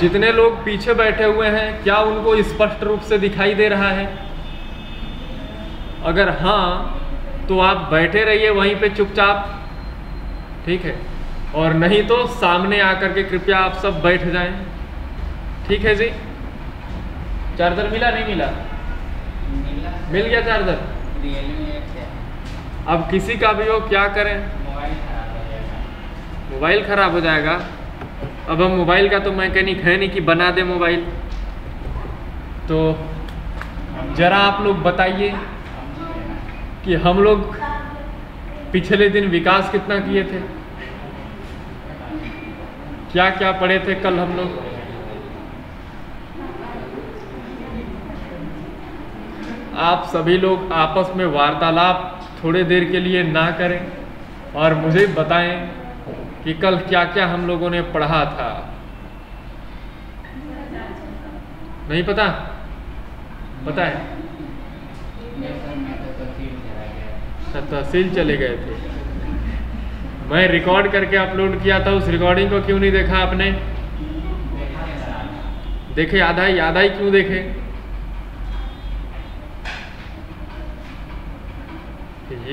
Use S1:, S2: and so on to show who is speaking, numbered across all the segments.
S1: जितने लोग पीछे बैठे हुए हैं क्या उनको स्पष्ट रूप से दिखाई दे रहा है? अगर हाँ तो आप बैठे रहिए वहीं पे चुपचाप। ठीक है? और नहीं तो सामने आकर के कृपया आप सब बैठ जाएँ। ठीक है जी? चार्जर मिला नहीं मिला?
S2: मिला।
S1: मिल गया चार्जर? अब किसी का भी हो क्या करें?
S2: मोबाइल खराब हो जाएगा
S1: मोबाइल ख़राब हो जाएगा अब हम मोबाइल का तो मैकेनिक है नहीं कि बना दे मोबाइल। तो ज़रा आप लोग बताइए कि हम लोग पिछले दिन विकास कितना किए थे? क्या क्या पढ़े थे कल हम लोग? आप सभी लोग आपस में वार्तालाप थोड़े देर के लिए ना करें और मुझे बताएँ कि कल क्या क्या हम लोगों ने पढ़ा था? नहीं पता? पता है? तहसील चले गए थे। मैं रिकॉर्ड करके अपलोड किया था, उस रिकॉर्डिंग को क्यों नहीं देखा आपने?
S2: देखे,
S1: आधा ही आधा ही क्यों देखे?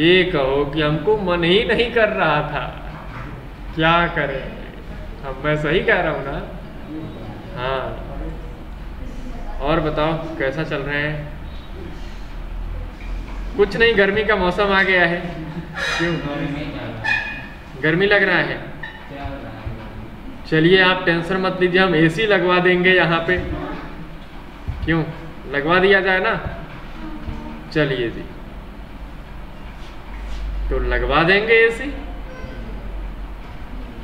S1: ये कहो कि हमको मन ही नहीं कर रहा था। क्या करें? अब मैं सही कह रहा हूँ ना? हाँ। और बताओ, कैसा चल रहे हैं? कुछ नहीं, गर्मी का मौसम आ गया है। क्यों?
S2: गर्मी
S1: लग रहा है। चलिए, आप टेंशन मत लीजिए, हम एसी लगवा देंगे यहाँ पे। क्यों? लगवा दिया जाए ना? चलिए जी। तो लगवा देंगे एसी।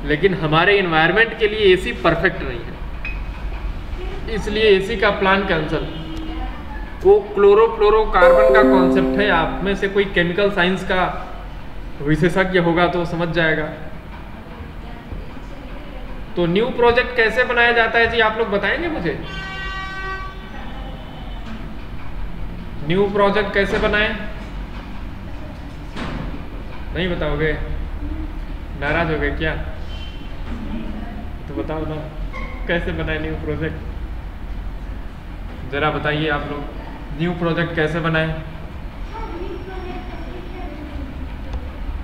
S1: लेकिन हमारे इन्वायरमेंट के लिए एसी परफेक्ट नहीं है। इसलिए एसी का प्लान कैंसिल वो क्लोरोफ्लोरोकार्बन का कॉन्सेप्ट है। आप में से कोई केमिकल साइंस का विशेषज्ञ होगा तो समझ जाएगा। तो न्यू प्रोजेक्ट कैसे बनाया जाता है जी, आप लोग बताएँगे मुझे? न्यू प्रोजेक्ट कैसे बनाए? नहीं बताओगे? नाराज़ हो गए क्या? बताओ ना कैसे बनाए न्यू प्रोजेक्ट जरा बताइए आप लोग न्यू प्रोजेक्ट कैसे बनाए?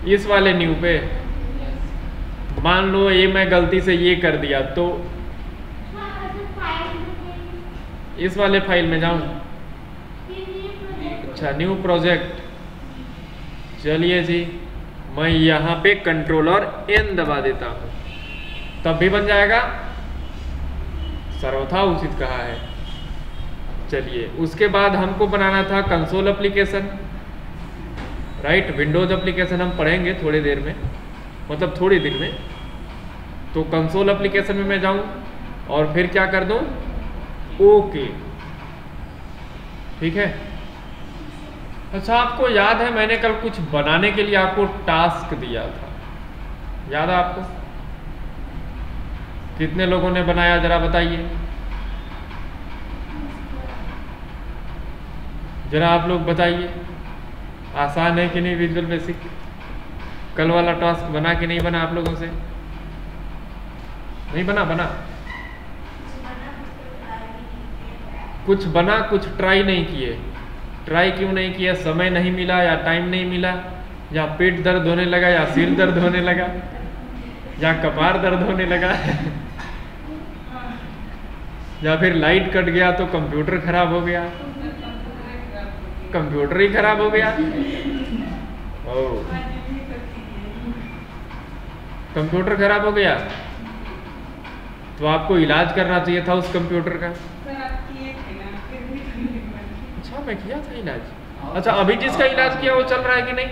S1: इस वाले न्यू पे? मान लो ये मैं गलती से ये कर दिया तो इस वाले फ़ाइल में जाऊँ। अच्छा न्यू प्रोजेक्ट चलिए जी, मैं यहाँ पे कंट्रोल और एन दबा देता हूँ। तब भी बन जाएगा। सर्वथा उचित कहा है। चलिए, उसके बाद हमको बनाना था console application right Windows application हम पढ़ेंगे थोड़ी देर में मतलब थोड़ी दिन में। तो कंसोल एप्लीकेशन में मैं जाऊँ और फिर क्या कर दूँ? ओके ठीक है? अच्छा आपको याद है, मैंने कल कुछ बनाने के लिए आपको टास्क दिया था। याद है आपको? कितने लोगों ने बनाया, जरा बताइए। जरा आप लोग बताइए। आसान है कि नहीं विजुअल बेसिक कल वाला टास्क बना कि नहीं बना आप लोगों से? नहीं बना बना। कुछ बना, कुछ ट्राई नहीं किए। ट्राई क्यों नहीं किया? समय नहीं मिला या टाइम नहीं मिला? या पेट दर्द होने लगा या सिर दर्द होने लगा? या कपार दर्द होने लगा? या फिर लाइट कट गया तो कंप्यूटर खराब हो गया। कंप्यूटर ही खराब हो गया। ओ। कंप्यूटर खराब हो गया। तो आपको इलाज करना चाहिए था उस कंप्यूटर का। अच्छा मैं किया था इलाज। अच्छा अभी जिसका इलाज किया वो चल रहा है कि नहीं?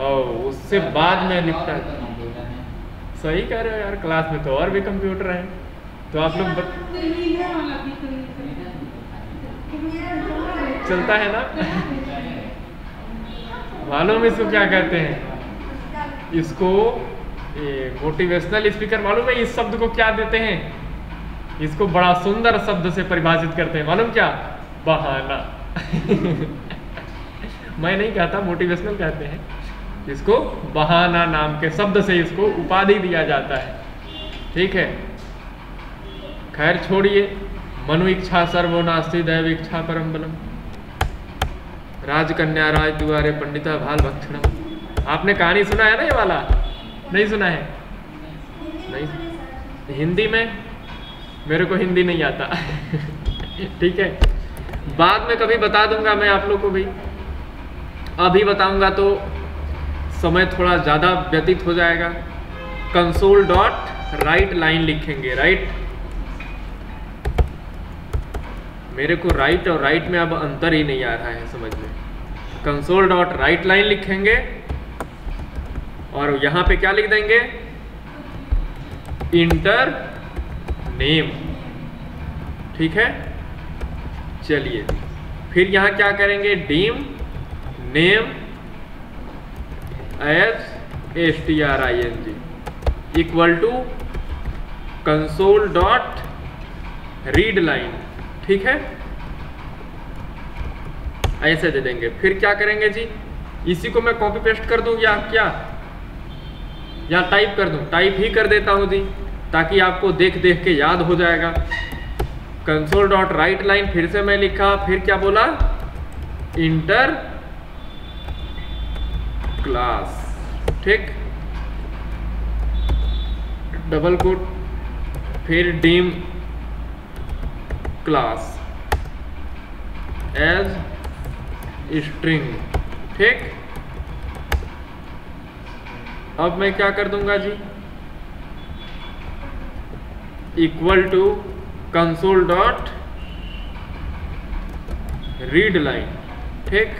S1: ओ उससे बाद में निपटा। सही कह रहे हो यार क्लास में तो और भी कंप्यूटर हैं। तो आप लोग बत... चलता है ना? मालूम इसको क्या कहते हैं? इसको मोटिवेशनल स्पीकर मालूम है इस शब्द को क्या देते हैं? इसको बड़ा सुंदर शब्द से परिभाषित करते हैं। मालूम क्या? बहाना। मैं नहीं कहता मोटिवेशनल कहते हैं। इसको बहाना नाम के शब्द से इसको उपाधि दिया जाता है। ठीक है? खैर छोड़िए मनु इच्छा सर्वो नास्ति दैव इच्छा परम बलम। राजकन्या राज दुआरे पंडिता, भाल भक्षणम। आपने कहानी सुना है ना ये वाला? नहीं सुना है? नहीं हिंदी में? मेरे को हिंदी नहीं आता। ठीक है। बाद में कभी बता दूँगा मैं आप लोग को भी। अभी बताऊँगा तो समय थोड़ा ज़्यादा व्यतीत हो जाएगा। कंसोल डॉट राइट लाइन लिखेंगे राइट मेरे को राइट और राइट में अब अंतर ही नहीं आ रहा है समझ में। कंसोल डॉट राइट लाइन लिखेंगे और यहाँ पे क्या लिख देंगे? इंटर नेम ठीक है? चलिए, फिर यहाँ क्या करेंगे? Dim name as S T R I N G equal to console dot read line ठीक है? ऐसे दे देंगे। फिर क्या करेंगे जी? इसी को मैं कॉपी पेस्ट कर दूँ या क्या? या टाइप कर दूँ? टाइप ही कर देता हूँ जी, ताकि आपको देख देख के याद हो जाएगा। कंसोल डॉट राइट लाइन फिर से मैं लिखा, फिर क्या बोला? इंटर क्लास ठीक? डबल कोट फिर डीम क्लास एज स्ट्रिंग ठीक? अब मैं क्या कर दूँगा जी? Equal to console dot read line ठीक?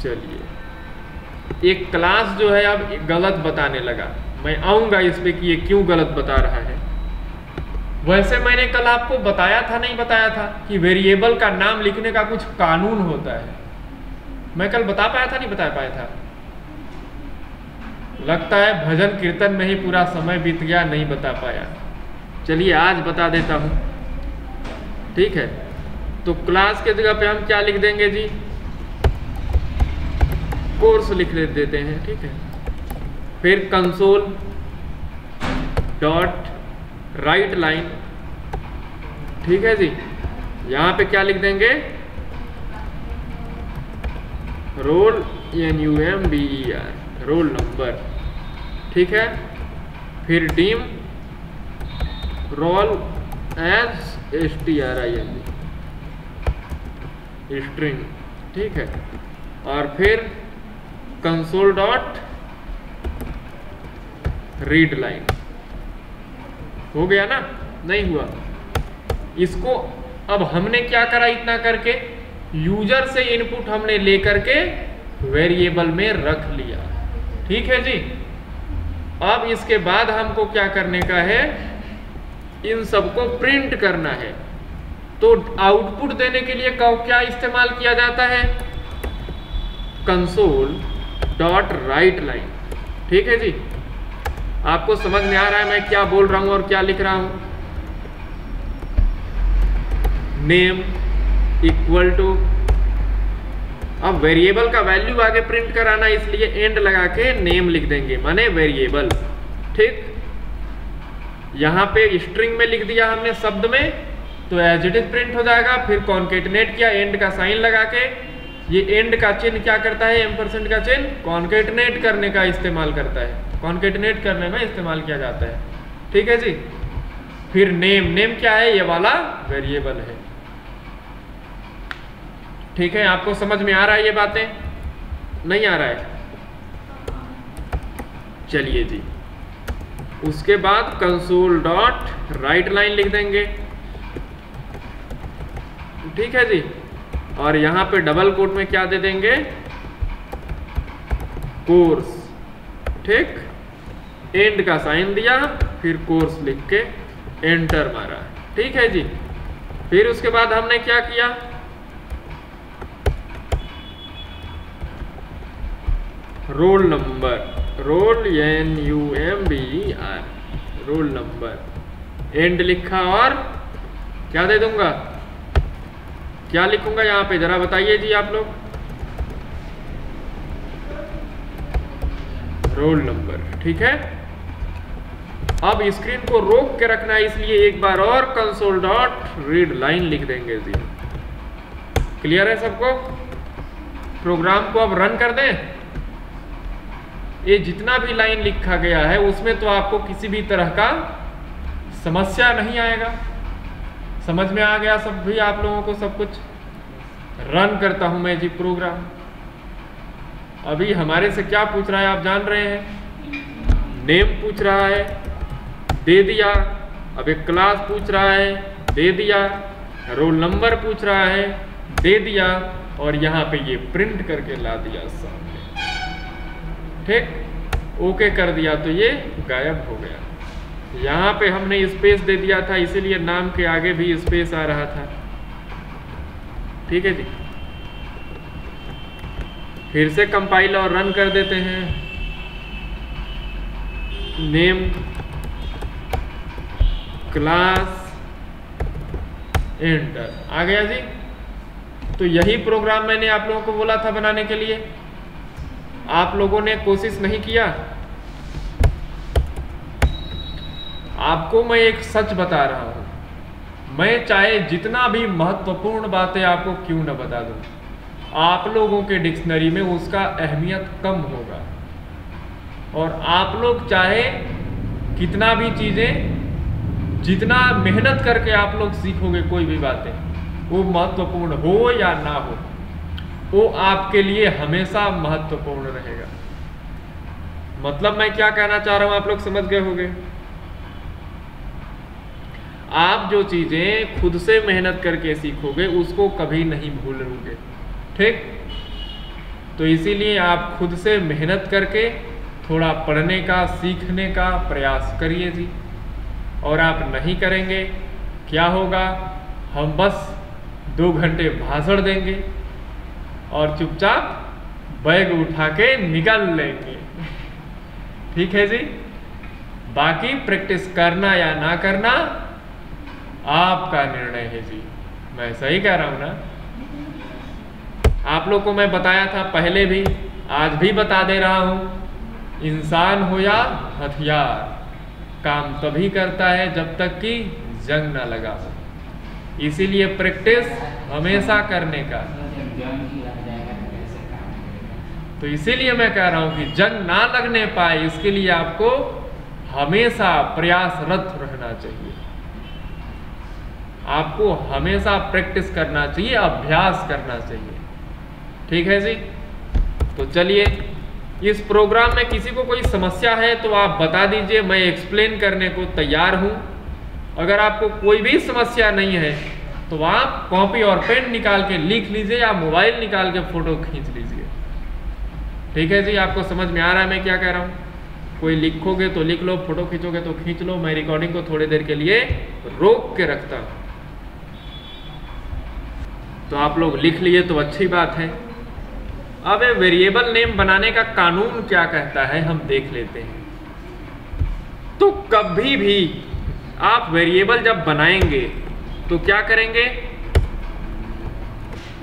S1: चलिए। एक क्लास जो है अब गलत बताने लगा। मैं आऊँगा इस कि ये क्यों गलत बता रहा है। वैसे मैंने कल आपको बताया था, नहीं बताया था कि वेरिएबल का नाम लिखने का कुछ कानून होता है। मैं कल बता पाया था, नहीं बता पाया था? लगता है भजन कीर्तन में ही पूरा समय बीत गया, नहीं बता पाया। चलिए, आज बता देता हूँ। ठीक है? तो क्लास के जगह पे हम क्या लिख देंगे जी? कोर्स लिख देते हैं, ठीक है? फिर कंसोल डॉट राइट लाइन। ठीक है जी? यहाँ पे क्या लिख देंगे? Roll N U M B E R, roll number. ठीक है? फिर dim, roll S S T R I N string. ठीक है? और फिर कंसोल डॉट रीड लाइन हो गया ना? नहीं हुआ। इसको अब हमने क्या करा इतना करके? यूज़र से इनपुट हमने लेकर के वेरिएबल में रख लिया। ठीक है जी? अब इसके बाद हमको क्या करने का है? इन सबको प्रिंट करना है। तो आउटपुट देने के लिए क्या इस्तेमाल किया जाता है? कंसोल डॉट राइट लाइन ठीक है जी? आपको समझ में आ रहा है मैं क्या बोल रहा हूँ और क्या लिख रहा हूँ? नेम इक्वल टू अब वेरिएबल का वैल्यू आगे प्रिंट कराना, इसलिए एंड लगा के नेम लिख देंगे, माने वेरिएबल ठीक? यहाँ पे स्ट्रिंग में लिख दिया हमने शब्द में तो एज इट इज़ प्रिंट हो जाएगा, फिर कॉन्केटनेट किया एंड का साइन लगा के। ये एंड का चिन्ह क्या करता है? एम का चिन्ह कॉन्केटनेट करने का इस्तेमाल करता है। कॉन्केटनेट करने में इस्तेमाल किया जाता है। ठीक है जी? फिर नेम नेम क्या है? ये वाला वेरिएबल है। ठीक है, आपको समझ में आ रहा है ये बातें? नहीं आ रहा है? चलिए जी। उसके बाद कंसोल डॉट राइट लाइन लिख देंगे। ठीक है जी? और यहाँ पे डबल कोट में क्या दे देंगे? कोर्स ठीक? एंड का साइन दिया, फिर कोर्स लिख के एंटर मारा। ठीक है जी? फिर उसके बाद हमने क्या किया? Roll number roll N U M B R roll number and लिखा और क्या दे दूँगा? क्या लिखूँगा यहाँ पे? जरा बताइए जी आप लोग। रोल नंबर, ठीक है? अब स्क्रीन को रोक के रखना है, इसलिए एक बार और कंसोल डॉट रीड लाइन लिख देंगे जी। क्लियर है सबको? प्रोग्राम को अब रन कर दें। ये जितना भी लाइन लिखा गया है, उसमें तो आपको किसी भी तरह का समस्या नहीं आएगा। समझ में आ गया सब भी आप लोगों को सब कुछ? रन करता हूँ मैं जी प्रोग्राम अभी हमारे से क्या पूछ रहा है आप जान रहे हैं? नेम पूछ रहा है, दे दिया। अब एक क्लास पूछ रहा है, दे दिया। रोल नंबर पूछ रहा है, दे दिया। और यहाँ पे ये प्रिंट करके ला दिया सामने। ठीक? ओके कर दिया तो ये गायब हो गया। यहाँ पे हमने स्पेस दे दिया था, इसीलिए नाम के आगे भी स्पेस आ रहा था। ठीक है जी? फिर से कंपाइल और रन कर देते हैं। नेम क्लास एंटर आ गया जी? तो यही प्रोग्राम मैंने आप लोगों को बोला था बनाने के लिए। आप लोगों ने कोशिश नहीं किया। आपको मैं एक सच बता रहा हूँ। मैं चाहे जितना भी महत्वपूर्ण बातें आपको क्यों न बता दूँ, आप लोगों के डिक्शनरी में उसका अहमियत कम होगा। और आप लोग चाहे कितना भी चीज़ें, जितना मेहनत करके आप लोग सीखोगे कोई भी बातें, वो महत्वपूर्ण हो या ना हो, वो आपके लिए हमेशा महत्वपूर्ण रहेगा। मतलब मैं क्या कहना चाह रहा हूँ, आप लोग समझ गए होंगे? आप जो चीज़ें खुद से मेहनत करके सीखोगे, उसको कभी नहीं भूलोगे ठीक? तो इसीलिए आप खुद से मेहनत करके, थोड़ा पढ़ने का, सीखने का प्रयास करिए जी। और आप नहीं करेंगे, क्या होगा? हम बस दो घंटे भाषण देंगे और चुपचाप बैग उठा के निकल लेंगे। ठीक है जी? बाकी प्रैक्टिस करना या ना करना आपका निर्णय है जी। मैं सही कह रहा हूँ ना? आप लोग को मैं बताया था पहले भी, आज भी बता दे रहा हूँ, इंसान हो या हथियार, काम तभी करता है जब तक कि जंग ना लगा हो। इसीलिए प्रैक्टिस हमेशा करने का। तो इसीलिए मैं कह रहा हूँ कि जंग ना लगने पाए, इसके लिए आपको हमेशा प्रयासरत रहना चाहिए। आपको हमेशा प्रैक्टिस करना चाहिए, अभ्यास करना चाहिए। ठीक है जी? तो चलिए, इस प्रोग्राम में किसी को कोई समस्या है तो आप बता दीजिए, मैं एक्सप्लेन करने को तैयार हूँ। अगर आपको कोई भी समस्या नहीं है तो आप कॉपी और पेन निकाल के लिख लीजिए या मोबाइल निकाल के फ़ोटो खींच लीजिए। ठीक है जी? आपको समझ में आ रहा है मैं क्या कह रहा हूँ? कोई लिखोगे तो लिख लो, फ़ोटो खींचोगे तो खींच लो। मैं रिकॉर्डिंग को थोड़ी देर के लिए रोक के रखता हूँ। तो आप लोग लिख लिए तो अच्छी बात है। अब ये वेरिएबल नेम बनाने का कानून क्या कहता है, हम देख लेते हैं। तो कभी भी आप वेरिएबल जब बनाएँगे तो क्या करेंगे?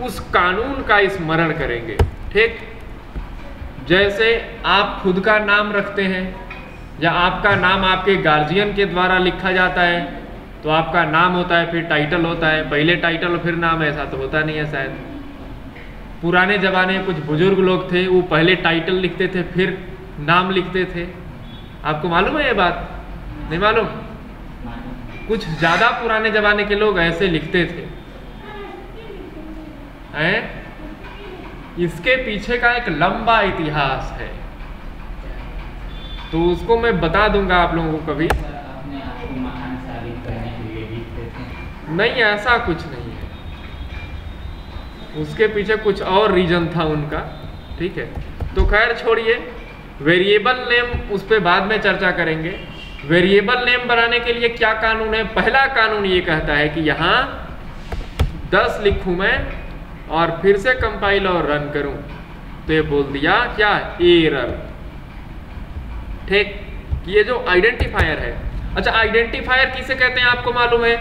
S1: उस कानून का स्मरण करेंगे, ठीक? जैसे आप खुद का नाम रखते हैं, या आपका नाम आपके गार्जियन के द्वारा लिखा जाता है तो आपका नाम होता है, फिर टाइटल होता है, पहले टाइटल फिर नाम, ऐसा तो होता नहीं है शायद। पुराने ज़माने में कुछ बुज़ुर्ग लोग थे, वो पहले टाइटल लिखते थे, फिर नाम लिखते थे। आपको मालूम है ये बात? नहीं मालूम? कुछ ज़्यादा पुराने ज़माने के लोग ऐसे लिखते थे। हैं? इसके पीछे का एक लंबा इतिहास है। तो उसको मैं बता दूँगा आप लोगों को कभी। नहीं, ऐसा कुछ नहीं है। उसके पीछे कुछ और रीजन था उनका, ठीक है? तो खैर छोड़िए वेरिएबल नेम उस पर बाद में चर्चा करेंगे। वेरिएबल नेम बनाने के लिए क्या कानून है? पहला कानून ये कहता है कि यहाँ दस लिखूं मैं और फिर से कंपाइल और रन करूँ। तो ये बोल दिया, क्या? एरर ठीक? ये जो आइडेंटिफायर है। अच्छा आइडेंटिफायर किसे कहते हैं आपको मालूम है?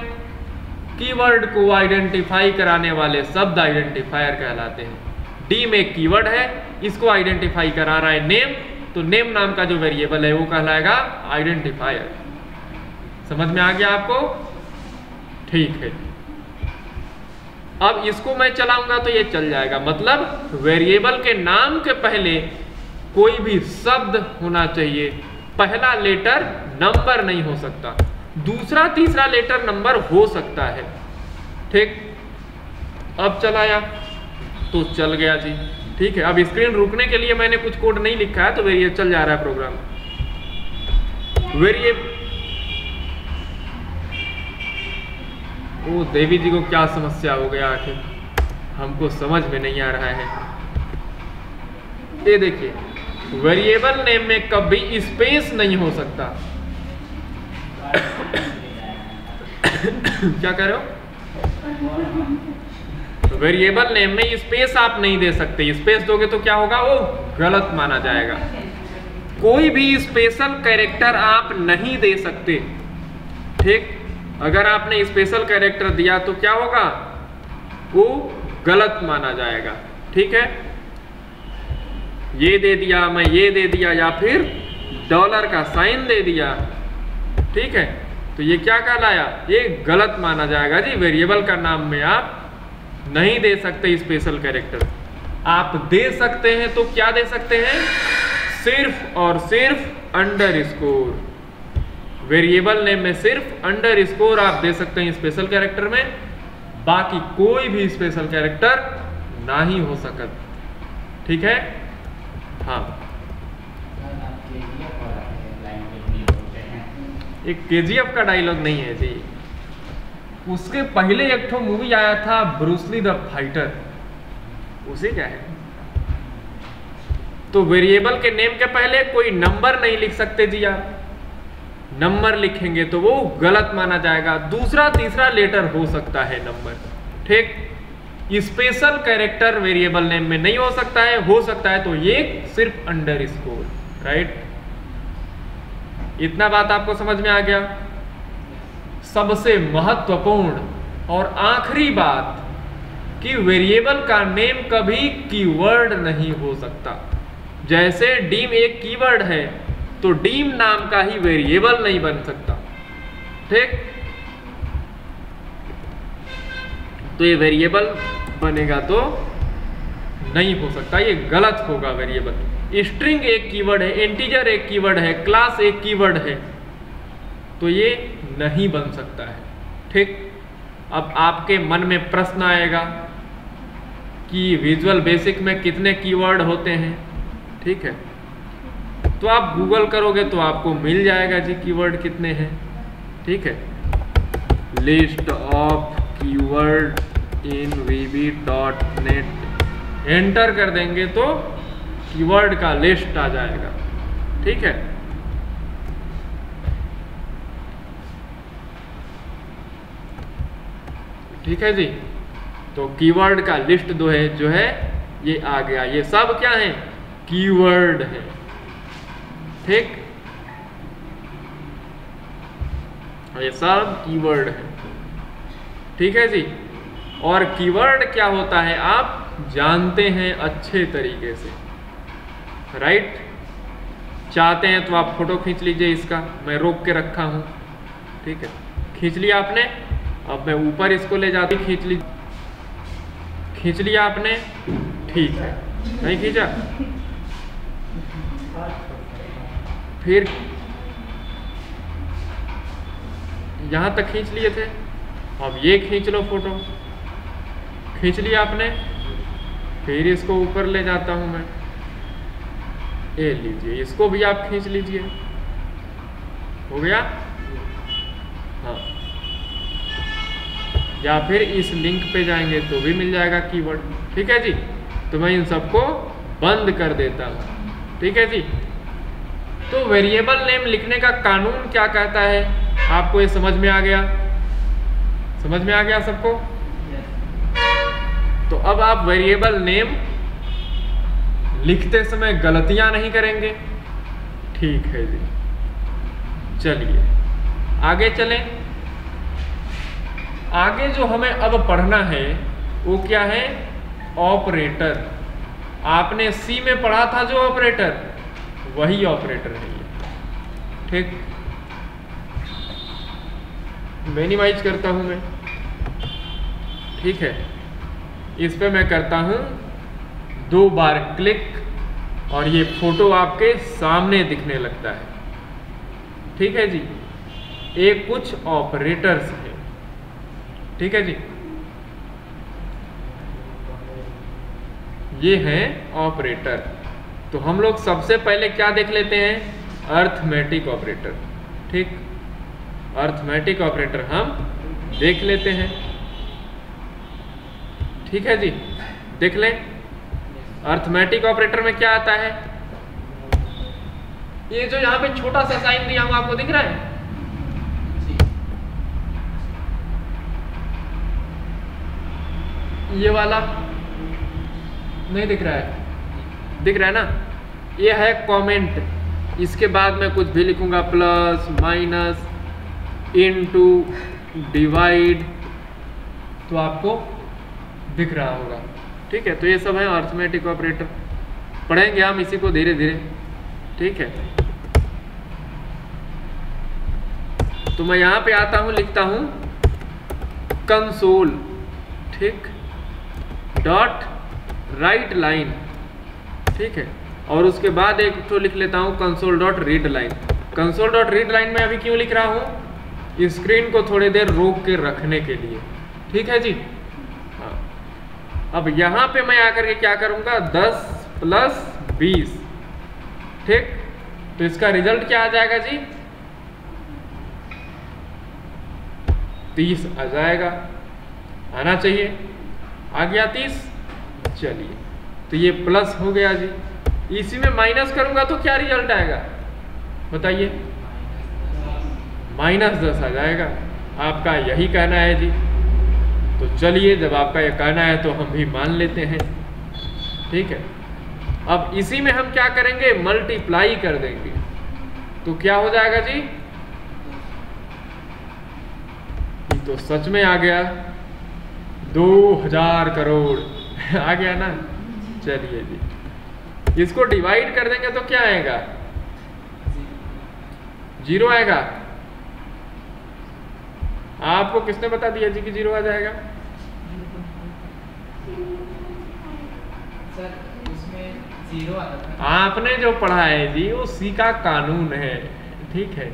S1: कीवर्ड को आइडेंटिफाई कराने वाले शब्द आइडेंटिफायर कहलाते हैं। डी में कीवर्ड है, इसको आइडेंटिफाई करा रहा है नेम तो नेम नाम का जो वेरिएबल है वो कहलाएगा आइडेंटिफायर। समझ में आ गया आपको? ठीक है। अब इसको मैं चलाऊँगा तो ये चल जाएगा। मतलब वेरिएबल के नाम के पहले कोई भी शब्द होना चाहिए। पहला लेटर नंबर नहीं हो सकता। दूसरा तीसरा लेटर नंबर हो सकता है। ठीक? अब चलाया तो चल गया जी। ठीक है, अब स्क्रीन रुकने के लिए मैंने कुछ कोड नहीं लिखा है तो वेरिए चल जा रहा है प्रोग्राम। वेरिए ओ, देवी जी को क्या समस्या हो गया आखिर? हमको समझ में नहीं आ रहा है। ये देखिए, वेरिएबल नेम में कभी स्पेस नहीं हो सकता। क्या कह रहे हो? वेरिएबल नेम में स्पेस आप नहीं दे सकते। स्पेस दोगे तो क्या होगा? वो गलत माना जाएगा। कोई भी स्पेशल कैरेक्टर आप नहीं दे सकते। ठीक? अगर आपने स्पेशल कैरेक्टर दिया तो क्या होगा? वो गलत माना जाएगा। ठीक है? ये दे दिया, मैं ये दे दिया या फिर डॉलर का साइन दे दिया। ठीक है? तो ये क्या कहलाया? ये गलत माना जाएगा जी। वेरिएबल का नाम में आप नहीं दे सकते स्पेशल कैरेक्टर आप दे सकते हैं तो क्या दे सकते हैं? सिर्फ़ और सिर्फ़ अंडर स्कोर वेरिएबल नेम में सिर्फ़ अंडर स्कोर आप दे सकते हैं स्पेशल कैरेक्टर में। बाकी कोई भी स्पेशल कैरेक्टर ना ही हो सकत। ठीक है? हाँ। एक के का डायलॉग नहीं है जी। उसके पहले एक ठो मूवी आया था ब्रूसली द फाइटर उसे क्या है। तो वेरिएबल के नेम के पहले कोई नंबर नहीं लिख सकते जी आप। नंबर लिखेंगे तो वो गलत माना जाएगा। दूसरा, तीसरा लेटर हो सकता है नंबर ठीक? स्पेशल कैरेक्टर वेरिएबल नेम में नहीं हो सकता है, हो सकता है तो ये सिर्फ़ अंडर स्कोर राइट इतना बात आपको समझ में आ गया? सबसे महत्वपूर्ण और आखिरी बात कि वेरिएबल का नेम कभी कीवर्ड नहीं हो सकता। जैसे डीम एक कीवर्ड है तो डीम नाम का ही वेरिएबल नहीं बन सकता। ठीक? तो ये वेरिएबल बनेगा तो नहीं हो सकता, ये गलत होगा वेरिएबल स्ट्रिंग एक कीवर्ड है, इंटीजर एक कीवर्ड है, क्लास एक कीवर्ड है। तो ये नहीं बन सकता है। ठीक? अब आपके मन में प्रश्न आएगा कि विजुअल बेसिक में कितने कीवर्ड होते हैं? ठीक है? तो आप गूगल करोगे तो आपको मिल जाएगा जी कीवर्ड कितने हैं। ठीक है? List of keyword in V dot net enter कर देंगे तो कीवर्ड का लिस्ट आ जाएगा। ठीक है? ठीक है जी? तो कीवर्ड का लिस्ट दो है, जो है, ये आ गया। ये सब क्या है? कीवर्ड है। ठीक? ये सब कीवर्ड है। ठीक है जी? और कीवर्ड क्या होता है आप जानते हैं अच्छे तरीके से। राइट चाहते हैं तो आप फ़ोटो खींच लीजिए इसका। मैं रोक के रखा हूँ। ठीक है? खींच लिया आपने? अब मैं ऊपर इसको ले जाती खींच ली। खींच लिया आपने? ठीक है। नहीं खींचा? फिर यहाँ तक खींच लिए थे। अब ये खींच लो फ़ोटो खींच लिया आपने? फिर इसको ऊपर ले जाता हूँ मैं। ये लीजिए इसको भी आप खींच लीजिए। हो गया? हाँ। या फिर इस लिंक पे जाएँगे तो भी मिल जाएगा कीवर्ड ठीक है जी? तो मैं इन सबको बंद कर देता हूँ। ठीक है जी? तो वेरिएबल नेम लिखने का कानून क्या कहता है? आपको ये समझ में आ गया? समझ में आ गया सबको? तो अब आप वेरिएबल नेम लिखते समय गलतियाँ नहीं करेंगे। ठीक है जी। चलिए, आगे चलें। आगे जो हमें अब पढ़ना है, वो क्या है? ऑपरेटर। आपने सी में पढ़ा था जो ऑपरेटर? वही ऑपरेटर है ये। ठीक। मिनिमाइज करता हूँ मैं। ठीक है। इस पे मैं करता हूँ। दो बार क्लिक और ये फ़ोटो आपके सामने दिखने लगता है। ठीक है जी? ये कुछ ऑपरेटर्स हैं। ठीक है जी? ये हैं ऑपरेटर। तो हम लोग सबसे पहले क्या देख लेते हैं? Arithmetic operator. ठीक? अर्थमेटिक ऑपरेटर हम देख लेते हैं। ठीक है जी? देख लें। अर्थमेटिक ऑपरेटर में क्या आता है? ये जो यहाँ पे छोटा सा साइन दिया हूँ आपको दिख रहा है? ये वाला नहीं दिख रहा है। दिख रहा है ना? ये है कमेंट इसके बाद मैं कुछ भी लिखूँगा प्लस माइनस इनटू डिवाइड तो आपको दिख रहा होगा। ठीक है तो ये सब है अर्थमेटिक ऑपरेटर पढ़ेंगे हम इसी को धीरे धीरे। ठीक है। तो मैं यहाँ पे आता हूँ, लिखता हूँ कंसोल ठीक डॉट राइट लाइन ठीक है। और उसके बाद एक तो लिख लेता हूँ console dot read line console dot read line में अभी क्यों लिख रहा हूँ? स्क्रीन को थोड़ी देर रोक के रखने के लिए। ठीक है जी? अब यहाँ पे मैं आकर के क्या करूँगा? 10 प्लस 20 ठीक? तो इसका रिज़ल्ट क्या आ जाएगा जी? 30 आ जाएगा। आना चाहिए। आ गया 30 चलिए। तो ये प्लस हो गया जी। इसी में माइनस करूँगा तो क्या रिज़ल्ट आएगा? बताइए। माइनस दस आ जाएगा। आपका यही कहना है जी। तो चलिए, जब आपका ये कहना है तो हम भी मान लेते हैं। ठीक है? अब इसी में हम क्या करेंगे? मल्टीप्लाई कर देंगे। तो क्या हो जाएगा जी? तो सच में आ गया। दो हज़ार करोड़। आ गया ना? चलिए जी। इसको डिवाइड कर देंगे तो क्या आएगा? ज़ीरो आएगा। आपको किसने बता दिया जी कि ज़ीरो आ जाएगा
S2: सर उसमें ज़ीरो आता था
S1: आपने जो पढ़ा है जी वो सी का कानून है, ठीक है।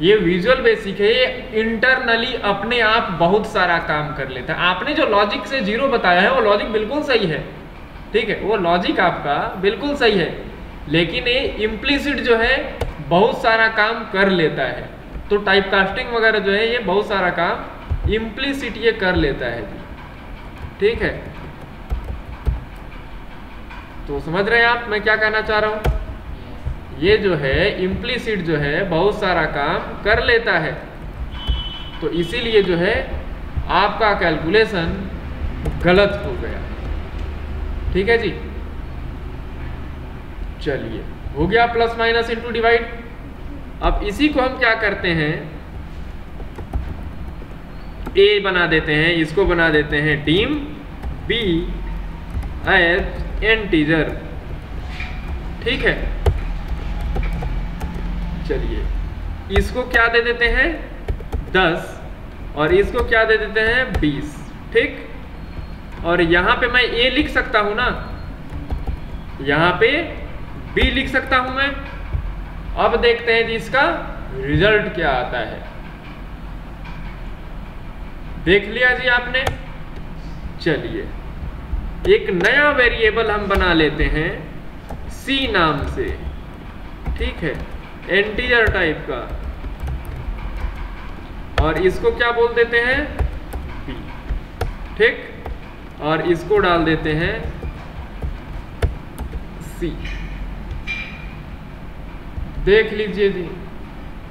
S1: ये विजुअल बेसिक है, ये इंटरनली अपने आप बहुत सारा काम कर लेता है। आपने जो लॉजिक से ज़ीरो बताया है, वो लॉजिक बिल्कुल सही है, ठीक है। वो लॉजिक आपका बिल्कुल सही है, लेकिन ये इम्प्लिसिट जो है, बहुत सारा काम कर लेता है। तो टाइप कास्टिंग वगैरह जो है, ये बहुत सारा काम इम्प्लिसिट ये कर लेता है। ठीक है? तो समझ रहे हैं आप मैं क्या कहना चाह रहा हूँ? ये जो है इम्प्लिसिट जो है, बहुत सारा काम कर लेता है। तो इसीलिए जो है, आपका कैलकुलेशन गलत हो गया। ठीक है जी? चलिए, हो गया प्लस माइनस इंटू डिवाइड अब इसी को हम क्या करते हैं? ए बना देते हैं, इसको बना देते हैं टीम बी एज एंटीजर ठीक है? चलिए। इसको क्या दे देते हैं? दस। और इसको क्या दे देते हैं? बीस। ठीक? और यहाँ पे मैं ए लिख सकता हूँ ना? यहाँ पे बी लिख सकता हूँ मैं। अब देखते हैं जी इसका रिज़ल्ट क्या आता है। देख लिया जी आपने? चलिए। एक नया वेरिएबल हम बना लेते हैं सी नाम से। ठीक है? एंटीजर टाइप का। और इसको क्या बोल देते हैं? बी ठीक? और इसको डाल देते हैं सी देख लीजिए जी।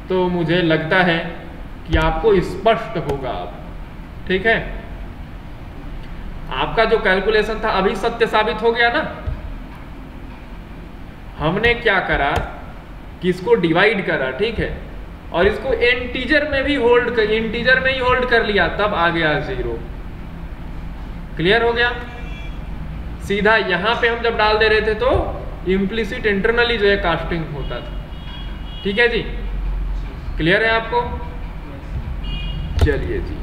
S1: तो मुझे लगता है कि आपको स्पष्ट होगा अब। ठीक है? आपका जो कैलकुलेशन था अभी सत्य साबित हो गया ना? हमने क्या करा? कि इसको डिवाइड करा ठीक है? और इसको इंटीजर में भी होल्ड कर इंटीजर में ही होल्ड कर लिया तब आ गया ज़ीरो क्लियर हो गया? सीधा यहाँ पे हम जब डाल दे रहे थे तो इम्प्लिसिट इंटरनली जो है कास्टिंग होता था। ठीक है जी? क्लियर है आपको? चलिए जी।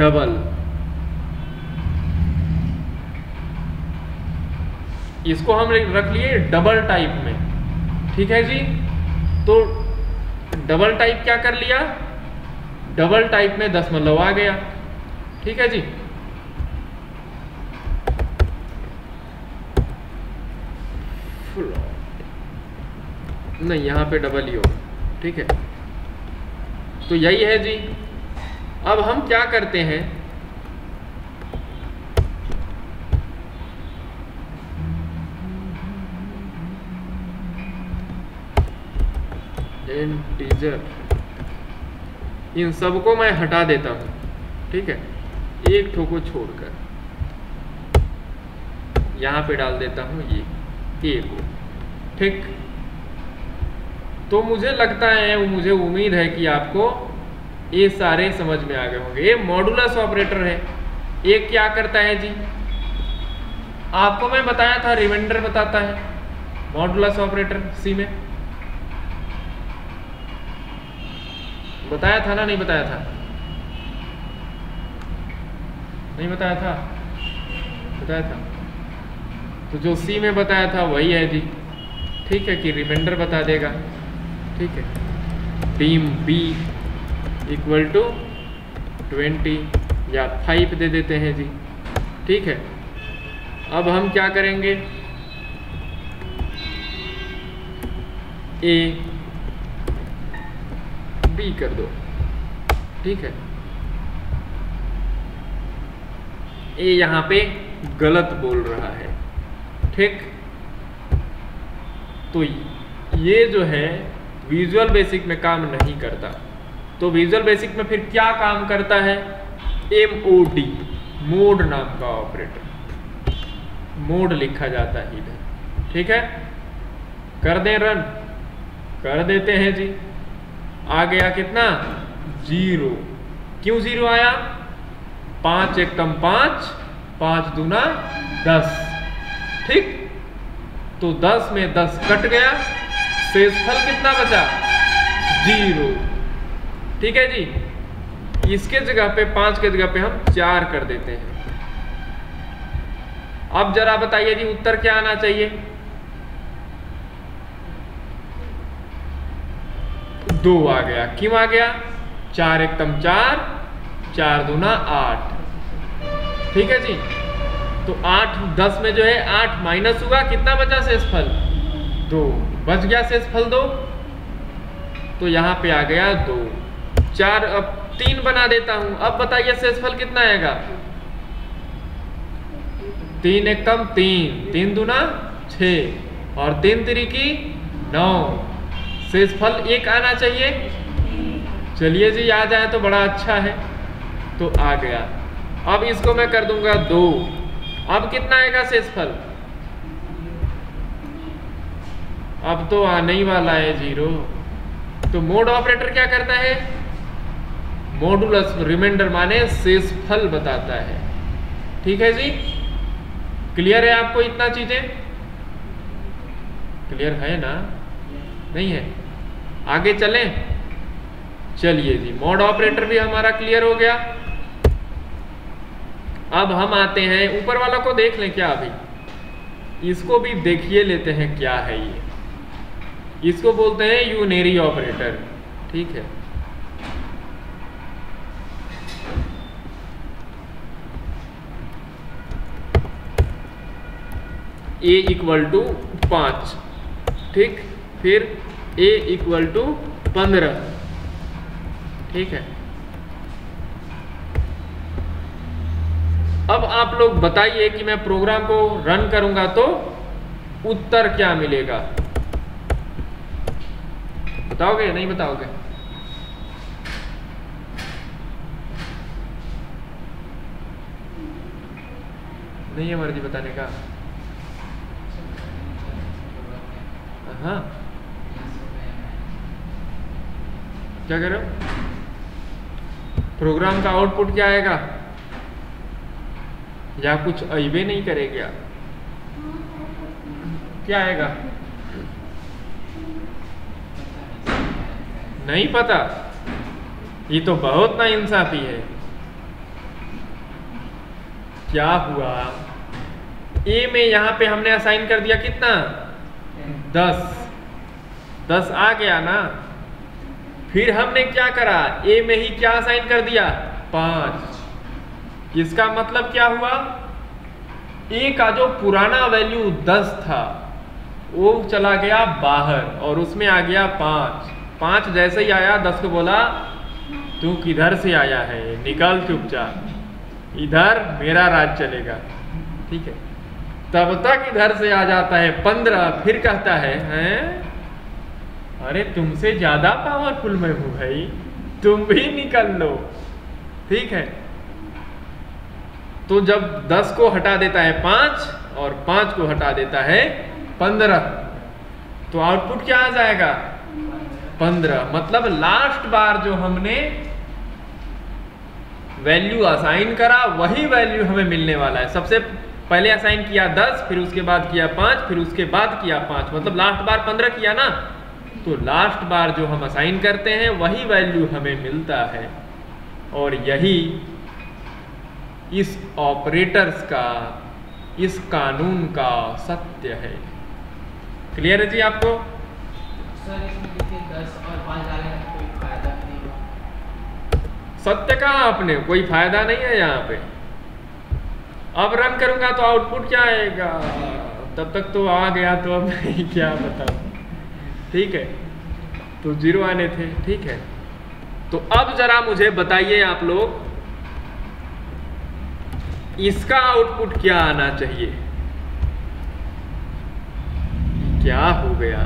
S1: डबल इसको हम रख लिए डबल टाइप में। ठीक है जी? तो डबल टाइप क्या कर लिया? डबल टाइप में दशमलव आ गया। ठीक है जी? नहीं, यहाँ पे डबल ही हो ठीक है? तो यही है जी। अब हम क्या करते हैं? इंटीजर इन सबको मैं हटा देता हूँ, ठीक है? एक ठो को छोड़कर यहाँ पे डाल देता हूँ ये ए को, ठीक? तो मुझे लगता है, मुझे उम्मीद है कि आपको ये सारे समझ में आ गए होंगे। ये मॉडुलस ऑपरेटर है। ये क्या करता है जी? आपको मैं बताया था रिमाइंडर बताता है। मॉडुलस ऑपरेटर सी में। बताया था ना? नहीं बताया था। नहीं बताया था? बताया था। तो जो सी में बताया था, वही है जी। ठीक है कि रिमाइंडर बता देगा। ठीक है। Dim B equal to twenty या फाइव दे देते हैं जी। ठीक है? अब हम क्या करेंगे? ए बी कर दो। ठीक है? ए यहाँ पे गलत बोल रहा है। ठीक? तो ये जो है विजुअल बेसिक में काम नहीं करता। तो विजुअल बेसिक में फिर क्या काम करता है? एम ओ डी मोड नाम का ऑपरेटर मोड लिखा जाता है इधर। ठीक है? कर दें रन कर देते हैं जी। आ गया कितना? ज़ीरो क्यों ज़ीरो आया? पाँच एक कम पाँच पाँच दूना दस। ठीक? तो दस में दस कट गया। शेषफल कितना बचा? ज़ीरो ठीक है जी? इसके जगह पे, पाँच के जगह पे हम चार कर देते हैं। अब जरा बताइए जी, उत्तर क्या आना चाहिए? दो आ गया। क्यों आ गया? चार एकदम चार चार दूना आठ। ठीक है जी? तो आठ, दस में जो है, आठ माइनस हुआ। कितना बचा शेषफल? दो। बच गया शेषफल दो। तो यहाँ पे आ गया दो। चार, अब तीन बना देता हूँ। अब बताइए शेषफल कितना आएगा? तीन एक कम तीन। तीन दुना छ। और तीन तिरिकी नौ। शेषफल एक आना चाहिए। चलिए जी आ जाए तो बड़ा अच्छा है। तो आ गया। अब इसको मैं कर दूँगा दो। अब कितना आएगा शेषफल? अब तो आने ही वाला है ज़ीरो। तो मोड ऑपरेटर क्या करता है? मोडुलस रिमाइंडर माने शेषफल बताता है। ठीक है जी? क्लियर है आपको इतना चीज़ें? क्लियर है ना? नहीं है। आगे चलें। चलिए जी मोड ऑपरेटर भी हमारा क्लियर हो गया। अब हम आते हैं, ऊपर वाला को देख लें क्या अभी? इसको भी देखिए लेते हैं क्या है ये। इसको बोलते हैं यूनेरी ऑपरेटर ठीक है। ए इक्वल टू पाँच। ठीक? फिर ए इक्वल टू पंद्रह। ठीक है? अब आप लोग बताइए कि मैं प्रोग्राम को रन करूँगा तो उत्तर क्या मिलेगा? बताओगे? नहीं बताओगे? नहीं है मर्ज़ी बताने का। हाँ। क्या कह रहे हो? प्रोग्राम का आउटपुट क्या आएगा? या कुछ अबे नहीं करेगा क्या आएगा? नहीं पता। ये तो बहुत ना इंसाफी है। क्या हुआ? ए में यहाँ पे हमने असाइन कर दिया कितना? दस। दस आ गया ना? फिर हमने क्या करा? ए में ही क्या साइन कर दिया? पाँच। इसका मतलब क्या हुआ? ए का जो पुराना वैल्यू दस था, वो चला गया बाहर और उसमें आ गया पाँच। पाँच जैसे ही आया, दस को बोला, तू किधर से आया है? निकल चुपचाप इधर मेरा राज चलेगा। ठीक है। तब तक इधर से आ जाता है। पंद्रह, फिर कहता है, हैं? अरे, तुमसे ज़्यादा पावरफुल मैं हूँ भाई। तुम भी निकल लो। ठीक है? तो जब दस को हटा देता है पाँच और पाँच को हटा देता है पंद्रह तो आउटपुट क्या आ जाएगा? पंद्रह। मतलब लास्ट बार जो हमने वैल्यू असाइन करा, वही वैल्यू हमें मिलने वाला है। सबसे पहले असाइन किया दस फिर उसके बाद किया पाँच फिर उसके बाद किया पाँच। मतलब लास्ट बार पंद्रह किया ना? तो लास्ट बार जो हम असाइन करते हैं वही वैल्यू हमें मिलता है। और यही इस ऑपरेटर्स का इस कानून का सत्य है। क्लियर है जी आपको? सत्य कहा आपने? कोई फ़ायदा नहीं है यहाँ पे। अब रन करूँगा तो आउटपुट क्या आएगा? तब तक तो आ गया तो अब मैं क्या बताऊँ? ठीक है। तो ज़ीरो आने थे, ठीक है। तो अब जरा मुझे बताइए आप लोग, इसका आउटपुट क्या आना चाहिए? क्या हो गया?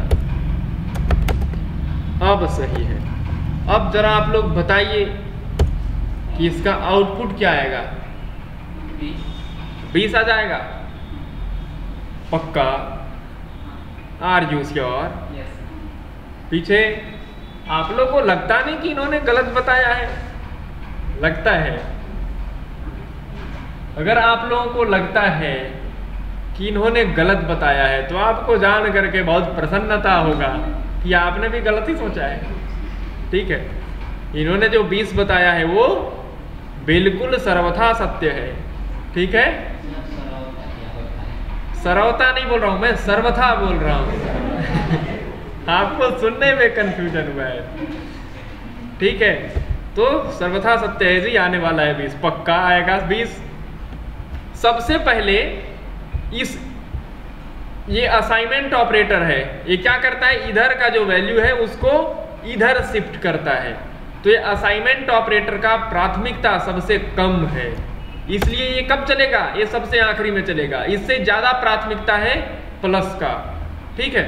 S1: अब सही है। अब जरा आप लोग बताइए कि इसका आउटपुट क्या आएगा?
S2: बीस
S1: आ जाएगा। पक्का? आर यू श्योर पीछे? आप लोग को लगता नहीं कि इन्होंने गलत बताया है? लगता है। अगर आप लोगों को लगता है कि इन्होंने गलत बताया है तो आपको जान करके बहुत प्रसन्नता होगा कि आपने भी गलत ही सोचा है। ठीक है? इन्होंने जो 20 बताया है वो बिल्कुल सर्वथा सत्य है। ठीक है? सरवता नहीं बोल रहा हूँ, मैं सर्वथा बोल रहा हूँ। आपको सुनने में कंफ्यूजन हुआ है। ठीक है तो सर्वथा सत्य है जी, आने वाला है बीस, पक्का आएगा बीस। सबसे पहले इस, ये असाइनमेंट ऑपरेटर है, ये क्या करता है, इधर का जो वैल्यू है, उसको इधर शिफ्ट करता है। तो ये असाइनमेंट ऑपरेटर का प्राथमिकता सबसे कम है। इसलिए ये कब चलेगा? ये सबसे आखिरी में चलेगा। इससे ज़्यादा प्राथमिकता है प्लस का। ठीक है?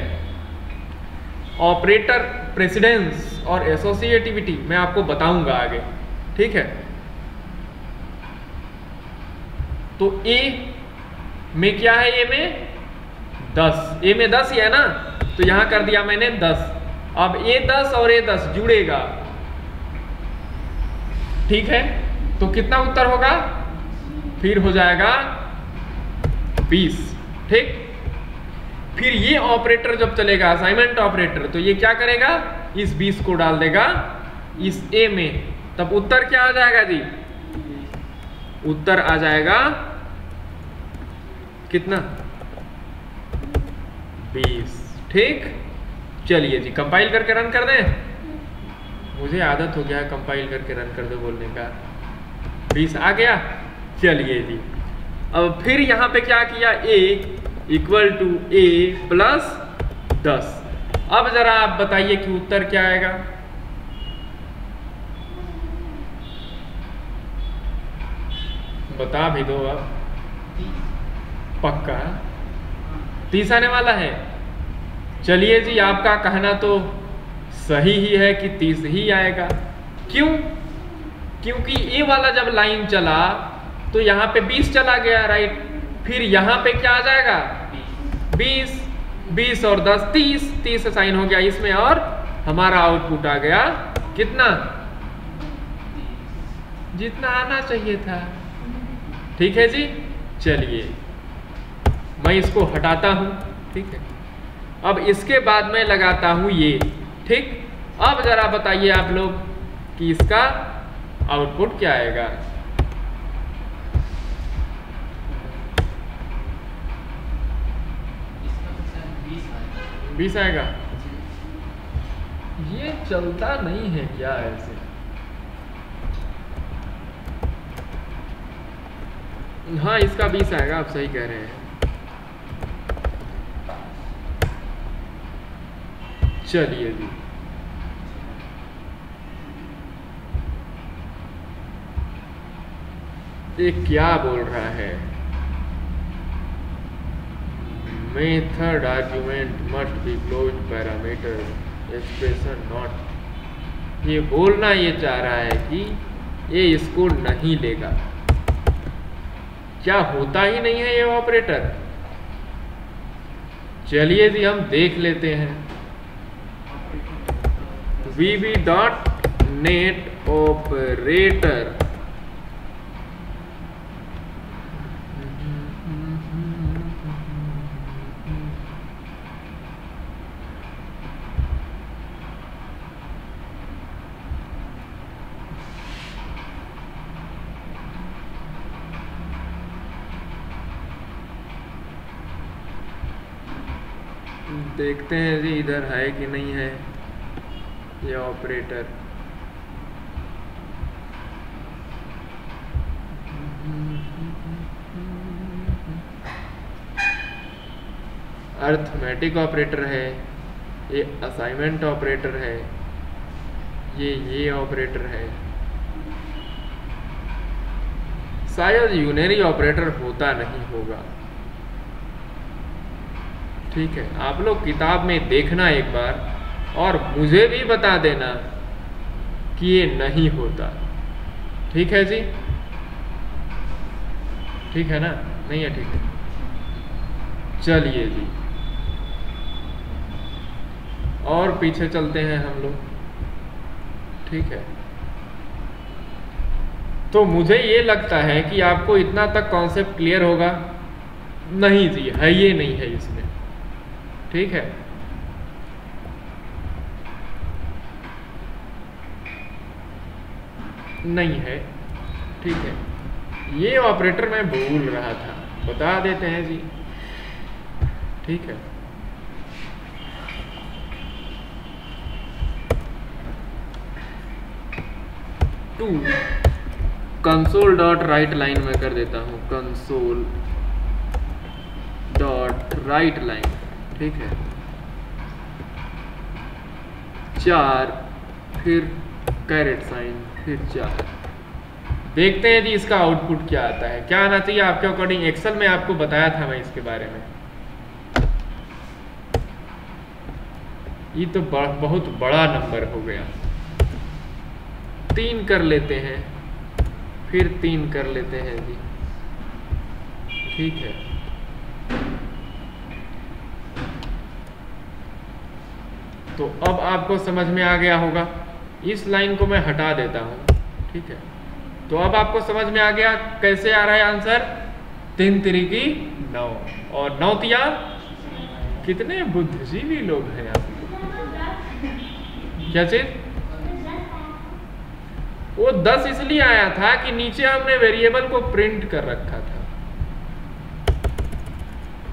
S1: ऑपरेटर, प्रेसिडेंस और एसोसिएटिविटी मैं आपको बताऊँगा आगे। ठीक है? तो ए में क्या है ए में? दस। ए में दस ही है ना? तो यहाँ कर दिया मैंने दस। अब ए दस और ए दस जुड़ेगा। ठीक है? तो कितना उत्तर होगा? फिर हो जाएगा बीस, ठीक? फिर ये ऑपरेटर जब चलेगा असाइनमेंट ऑपरेटर तो ये क्या करेगा? इस बीस को डाल देगा, इस ए में। तब उत्तर क्या आ जाएगा जी? उत्तर आ जाएगा कितना? बीस, ठीक? चलिए जी कंपाइल करके रन कर दें। मुझे आदत हो गया कंपाइल करके रन कर दो बोलने का। बीस आ गया। चलिए जी। अब फिर यहाँ पे क्या किया? A equal to A plus दस। अब जरा आप बताइए कि उत्तर क्या आएगा? बता भी दो अब पक्का? तीस आने वाला है। चलिए जी, आपका कहना तो सही ही है कि तीस ही आएगा। क्यों? क्योंकि ए वाला जब लाइन चला तो यहाँ पे बीस चला गया राइट फिर यहाँ पे क्या आ जाएगा? बीस। बीस और दस, तीस। तीस साइन हो गया इसमें और हमारा आउटपुट आ गया कितना? जितना आना चाहिए था। ठीक है जी? चलिए, मैं इसको हटाता हूँ, ठीक है? अब इसके बाद मैं लगाता हूँ ये, ठीक? अब जरा बताइए आप लोग कि इसका आउटपुट क्या आएगा
S2: इसका तो सर बीस आएगा
S1: बीस आएगा। ये चलता नहीं है क्या ऐसे? हाँ इसका बीस आएगा आप सही कह रहे हैं। चलिए जी। ये क्या बोल रहा है? Method argument must be close parameter expression not ये बोलना ये चाह रहा है कि ये इसको नहीं लेगा। क्या होता ही नहीं है ये ऑपरेटर चलिए जी, हम देख लेते हैं। V B dot net operator देखते हैं जी, इधर है कि नहीं है ये ऑपरेटर अर्थमेटिक ऑपरेटर है, ये असाइनमेंट ऑपरेटर है, ये ये ऑपरेटर है। शायद यूनरी ऑपरेटर होता नहीं होगा। ठीक है। आप लोग किताब में देखना एक बार और मुझे भी बता देना कि ये नहीं होता। ठीक है जी? ठीक है ना? नहीं है ठीक है। चलिए जी। और पीछे चलते हैं हम लोग। ठीक है। तो मुझे ये लगता है कि आपको इतना तक कॉन्सेप्ट क्लियर होगा? नहीं जी, है ये नहीं, है इसमें ठीक है? नहीं है। ठीक है। ये ऑपरेटर मैं भूल रहा था। बता देते हैं जी। ठीक है। Two. Console dot write line में कर देता हूँ। कंसोल डॉट राइट लाइन ठीक है। चार, फिर कैरेट साइन, फिर चार। देखते हैं जी इसका आउटपुट क्या आता है। क्या आना चाहिए आपके अकॉर्डिंग एक्सेल में आपको बताया था मैं इसके बारे में। ये तो बहुत बड़ा नंबर हो गया। तीन कर लेते हैं। फिर तीन कर लेते हैं जी। ठीक है। तो अब आपको समझ में आ गया होगा। इस लाइन को मैं हटा देता हूँ, ठीक है? तो अब आपको समझ में आ गया कैसे आ रहा है आंसर? तीन तिरिकी नौ। और नौ तिया कितने बुद्धिजीवी लोग हैं आप। क्या चीज़? वो दस इसलिए आया था कि नीचे हमने वेरिएबल को प्रिंट कर रखा था।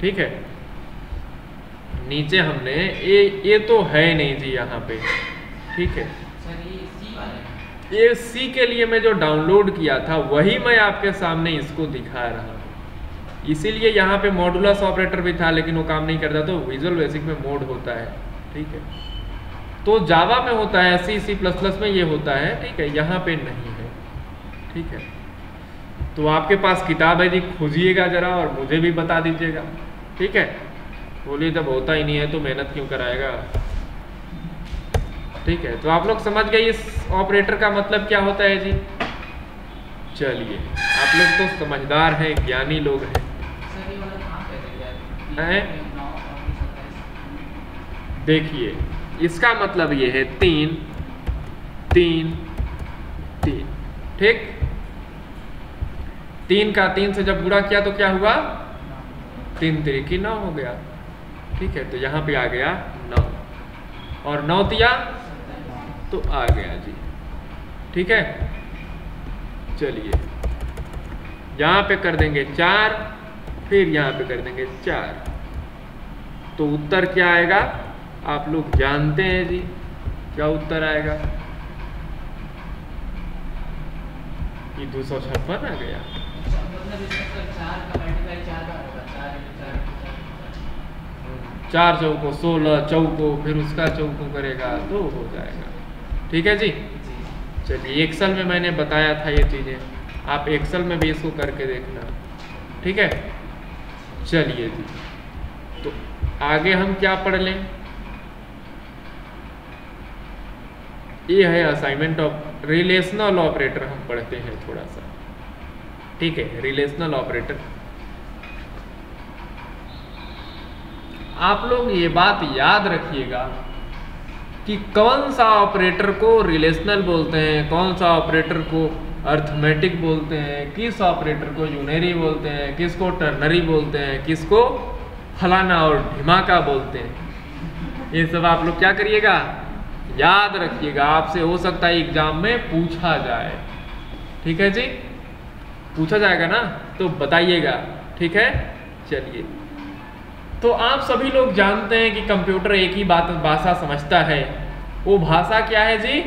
S1: ठीक है? नीचे हमने ये ये तो है नहीं जी यहाँ पे। ठीक है?
S2: सी
S1: ये सी के लिए मैं जो डाउनलोड किया था वही मैं आपके सामने इसको दिखा रहा हूँ। इसीलिए यहाँ पे मॉडुलस ऑपरेटर भी था लेकिन वो काम नहीं करता तो विजुअल बेसिक में मोड होता है। ठीक है? तो जावा में होता है सी सी प्लस प्लस में ये होता है। ठीक है? यहाँ पे नहीं है। ठीक है? तो आपके पास किताब है जी खोजिएगा जरा और मुझे भी बता दीजिएगा। ठीक है? बोलिए जब होता ही नहीं है तो मेहनत क्यों कराएगा? ठीक है तो आप लोग समझ गए इस ऑपरेटर का मतलब क्या होता है जी? चलिए आप लोग तो समझदार हैं ज्ञानी लोग हैं। हैं? देखिए इसका मतलब ये है तीन तीन तीन। ठीक? तीन का तीन से जब गुणा किया तो क्या हुआ? तीन तिरिकी नौ हो गया। ठीक है तो यहाँ पे आ गया नौ। और नौ तिया तो आ गया जी। ठीक है? चलिए। यहाँ पे कर देंगे चार, फिर यहाँ पे कर देंगे चार। तो उत्तर क्या आएगा? आप लोग जानते हैं जी, क्या उत्तर आएगा? ये दो सौ छप्पन आ गया
S2: अच्छा, मतलब इसका तो चार का मल्टीप्लाई चार बार होगा चार इंटू चार इंटू चार इंटू चार।
S1: चौको, सोलह चौको, फिर उसका चौको करेगा तो हो जाएगा। ठीक है जी? चलिए, एक्सल में मैंने बताया था ये चीज़ें। आप एक्सल में भी इसको करके देखना। ठीक है? चलिए जी। तो आगे हम क्या पढ़ लें? ये है असाइनमेंट ऑफ़ रिलेशनल ऑपरेटर हम पढ़ते हैं थोड़ा सा। ठीक है? रिलेशनल ऑपरेटर आप लोग ये बात याद रखिएगा कि कौन सा ऑपरेटर को रिलेशनल बोलते हैं, कौन सा ऑपरेटर को अर्थमेटिक बोलते हैं, किस ऑपरेटर को यूनरी बोलते हैं, किसको टर्नरी बोलते हैं, किसको फलाना और ढिमाका बोलते हैं। ये सब आप लोग क्या करिएगा? याद रखिएगा, आपसे हो सकता है एग्ज़ाम में पूछा जाए। ठीक है जी? पूछा जाएगा ना? तो बताइएगा। ठीक है? चलिए। तो आप सभी लोग जानते हैं कि कंप्यूटर एक ही बात भाषा समझता है। वो भाषा क्या है जी?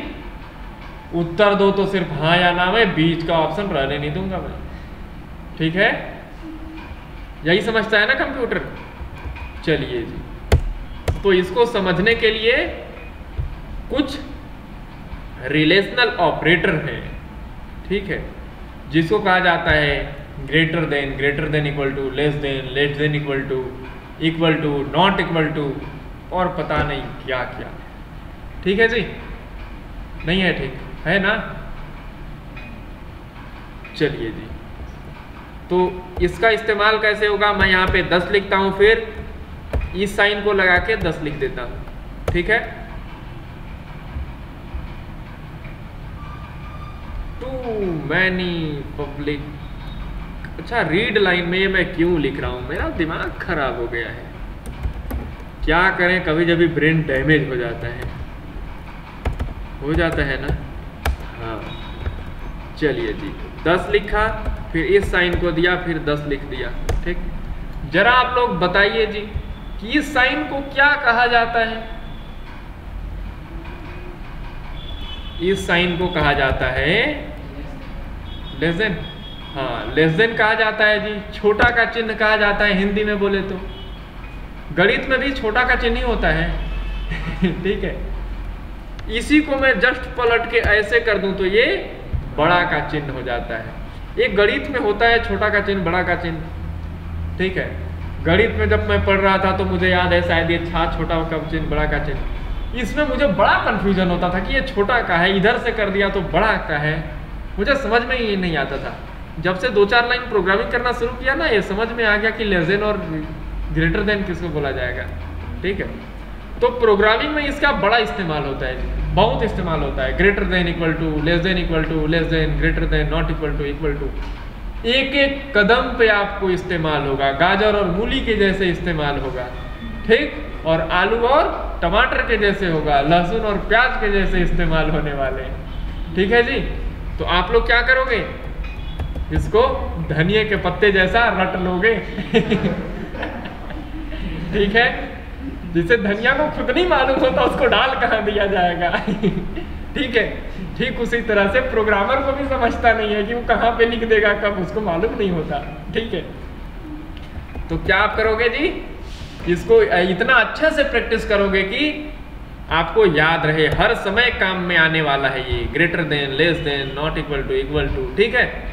S1: उत्तर दो तो सिर्फ़ हाँ या ना मैं, बीच का ऑप्शन रहने नहीं दूँगा मैं। ठीक है? यही समझता है ना कंप्यूटर? चलिए जी। तो इसको समझने के लिए कुछ रिलेशनल ऑपरेटर हैं। ठीक है? जिसको कहा जाता है greater than greater than equal to less than less than equal to equal to not equal to और पता नहीं क्या क्या। ठीक है जी? नहीं है ठीक। है ना? चलिए जी। तो इसका इस्तेमाल कैसे होगा? मैं यहाँ पे दस लिखता हूँ फिर। इस साइन को लगा के दस लिख देता हूँ। ठीक है? टू मैनी पब्लिक अच्छा रीड लाइन में मैं क्यों लिख रहा हूँ? मेरा दिमाग खराब हो गया है। क्या करें? कभी जब ब्रेन डैमेज हो जाता है। हो जाता है ना? हाँ। चलिए जी। दस लिखा, फिर इस साइन को दिया, फिर दस लिख दिया। ठीक? जरा आप लोग बताइए जी, कि इस साइन को क्या कहा जाता है? इस साइन को कहा जाता है हाँ लेस देन कहा जाता है जी, छोटा का चिन्ह कहा जाता है, हिंदी में बोले तो। गणित में भी छोटा का चिन्ह ही होता है। ठीक है। इसी को मैं जस्ट पलट के ऐसे कर दूँ तो ये बड़ा का चिन्ह हो जाता है। ये गणित में होता है, छोटा का चिन्ह, बड़ा का चिन्ह। ठीक है। गणित में जब मैं पढ़ रहा था तो मुझे याद है, शायद ये छा, छोटा का चिन्ह, बड़ा का चिन्ह। इसमें मुझे बड़ा कंफ्यूजन होता था कि ये छोटा का है, इधर से कर दिया तो बड़ा का है। मुझे समझ में ही नहीं आता था। जब से दो चार लाइन प्रोग्रामिंग करना शुरू किया ना, ये समझ में आ गया कि लेस देन और ग्रेटर देन किसको बोला जाएगा। ठीक है? तो प्रोग्रामिंग में इसका बड़ा इस्तेमाल होता है, बहुत इस्तेमाल होता है। Greater than equal to less than equal to less than greater than not equal to equal to एक एक कदम पे आपको इस्तेमाल होगा, गाजर और मूली के जैसे इस्तेमाल होगा, ठीक? और आलू और टमाटर के जैसे होगा, लहसुन और प्याज के जैसे इस्तेमाल होने वाले ठीक है जी? तो आप लोग क्या करोगे? इसको धनिए के पत्ते जैसा रट लोगे। ठीक है? जिसे धनिया को खुद नहीं मालूम होता, उसको डाल कहाँ दिया जाएगा? ठीक है? ठीक उसी तरह से प्रोग्रामर को भी समझता नहीं है कि वो कहाँ पे लिख देगा, कब, उसको मालूम नहीं होता। ठीक है? तो क्या आप करोगे जी? इसको इतना अच्छे से प्रैक्टिस करोगे कि आपको याद रहे, हर समय काम में आने वाला है ये। Greater than, less than, not equal to equal to. ठीक है?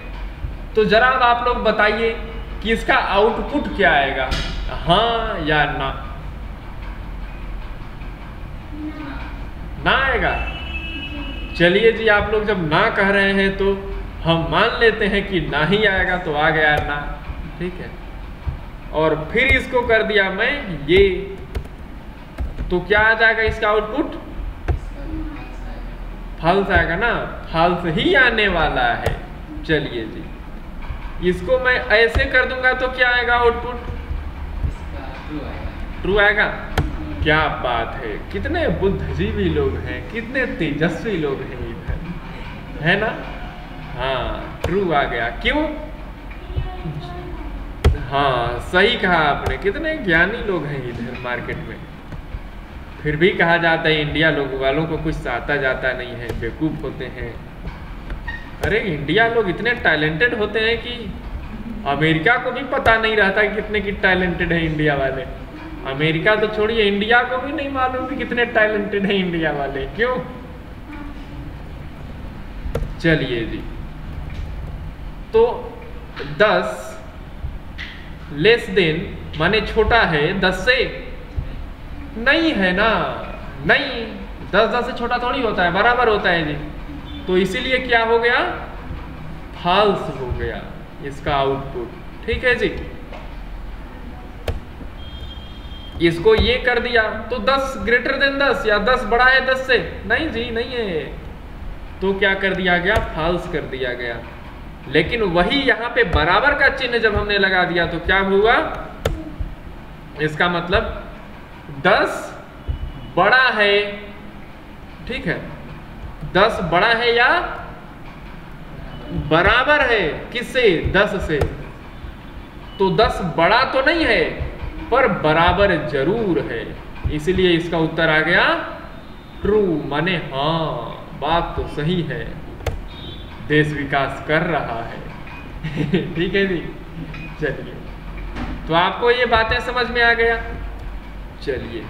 S1: तो जरा आप लोग बताइए कि इसका आउटपुट क्या आएगा? हाँ या ना? ना आएगा? चलिए जी, आप लोग जब ना कह रहे हैं तो हम मान लेते हैं कि ना ही आएगा तो आ गया ना। ठीक है? और फिर इसको कर दिया मैं, ये। तो क्या आ जाएगा इसका आउटपुट फल्स आएगा ना? फल्स ही आने वाला है। चलिए जी। इसको मैं ऐसे कर दूँगा तो क्या आएगा आउटपुट
S2: ट्रू आएगा।
S1: क्या बात है। कितने बुद्धिजीवी लोग हैं कितने तेजस्वी लोग हैं इधर है ना? हाँ ट्रू आ गया। क्यों? हाँ सही कहा आपने। कितने ज्ञानी लोग हैं इधर मार्केट में। फिर भी कहा जाता है इंडिया लोग वालों को कुछ आता जाता नहीं है बेवकूफ़ होते हैं। अरे इंडिया लोग इतने टैलेंटेड होते हैं कि अमेरिका को भी पता नहीं रहता कि कितने की टैलेंटेड है इंडिया वाले। अमेरिका तो छोड़िए इंडिया को भी नहीं मालूम कि कितने टैलेंटेड है इंडिया वाले। क्यों? चलिए जी। तो दस लेस देन माने छोटा है, दस से नहीं है ना? नहीं, दस दस से छोटा थोड़ी होता है, बराबर होता है जी। तो इसीलिए क्या हो गया? फॉल्स हो गया इसका आउटपुट ठीक है जी? इसको ये कर दिया तो 10 ग्रेटर देन 10 या 10 बड़ा है 10 से? नहीं जी, नहीं है। तो क्या कर दिया गया? फॉल्स कर दिया गया। लेकिन वही यहाँ पे बराबर का चिन्ह जब हमने लगा दिया तो क्या हुआ? इसका मतलब 10 बड़ा है। ठीक है? 10 बड़ा है या बराबर है? किससे? 10 से। तो 10 बड़ा तो नहीं है, पर बराबर ज़रूर है। इसलिए इसका उत्तर आ गया ट्रू माने हाँ बात तो सही है। देश विकास कर रहा है। ठीक है जी? चलिए। तो आपको ये बातें समझ में आ गया। चलिए।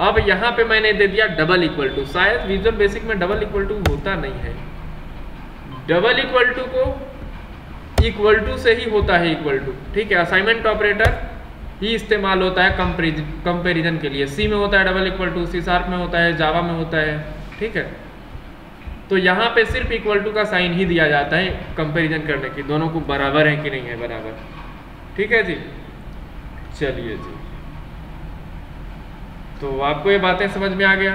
S1: अब यहाँ पे मैंने दे दिया डबल इक्वल टू शायद विजुअल बेसिक में डबल इक्वल टू होता नहीं है। डबल इक्वल टू को इक्वल टू से ही होता है इक्वल टू ठीक है असाइनमेंट ऑपरेटर ही इस्तेमाल होता है कंपेरिजन के लिए। सी में होता है double equal to C sharp में होता है जावा में होता है। ठीक है? तो यहाँ पे सिर्फ़ इक्वल टू का साइन ही दिया जाता है कंपेरिजन करने की दोनों को बराबर है कि नहीं है बराबर? ठीक है जी? चलिए जी। तो आपको ये बातें समझ में आ गया।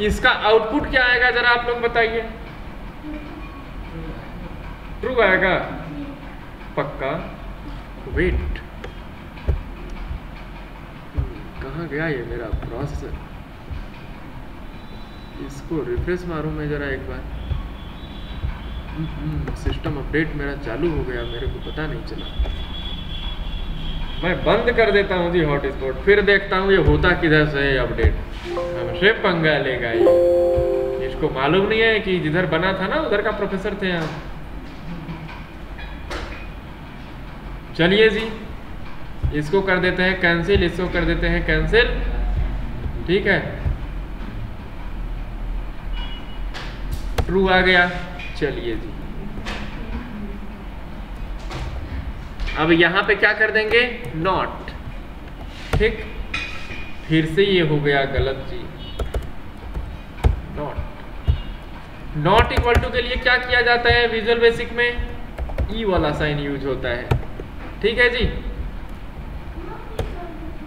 S1: इसका आउटपुट क्या आएगा, जरा आप लोग बताइए। ट्रू आएगा। पक्का? वेट कहाँ गया ये मेरा प्रोसेसर इसको रिफ्रेश मारूं मैं ज़रा एक बार। सिस्टम अपडेट मेरा चालू हो गया, मेरे को पता नहीं चला। मैं बंद कर देता हूँ जी हॉटस्पॉट, फिर देखता हूँ ये होता किधर से है अपडेट। हमसे पंगा लेगा ये इसको मालूम नहीं है कि जिधर बना था ना, उधर का प्रोफेसर थे हम। चलिए जी, इसको कर देते हैं कैंसिल इसको कर देते हैं कैंसिल ठीक है? ट्रू आ गया। चलिए जी। अब यहाँ पे क्या कर देंगे? नॉट ठीक? फिर से ये हो गया गलत जी। नॉट नॉट इक्वल टू के लिए क्या किया जाता है विजुअल बेसिक में? ई e वाला साइन यूज़ होता है। ठीक है जी?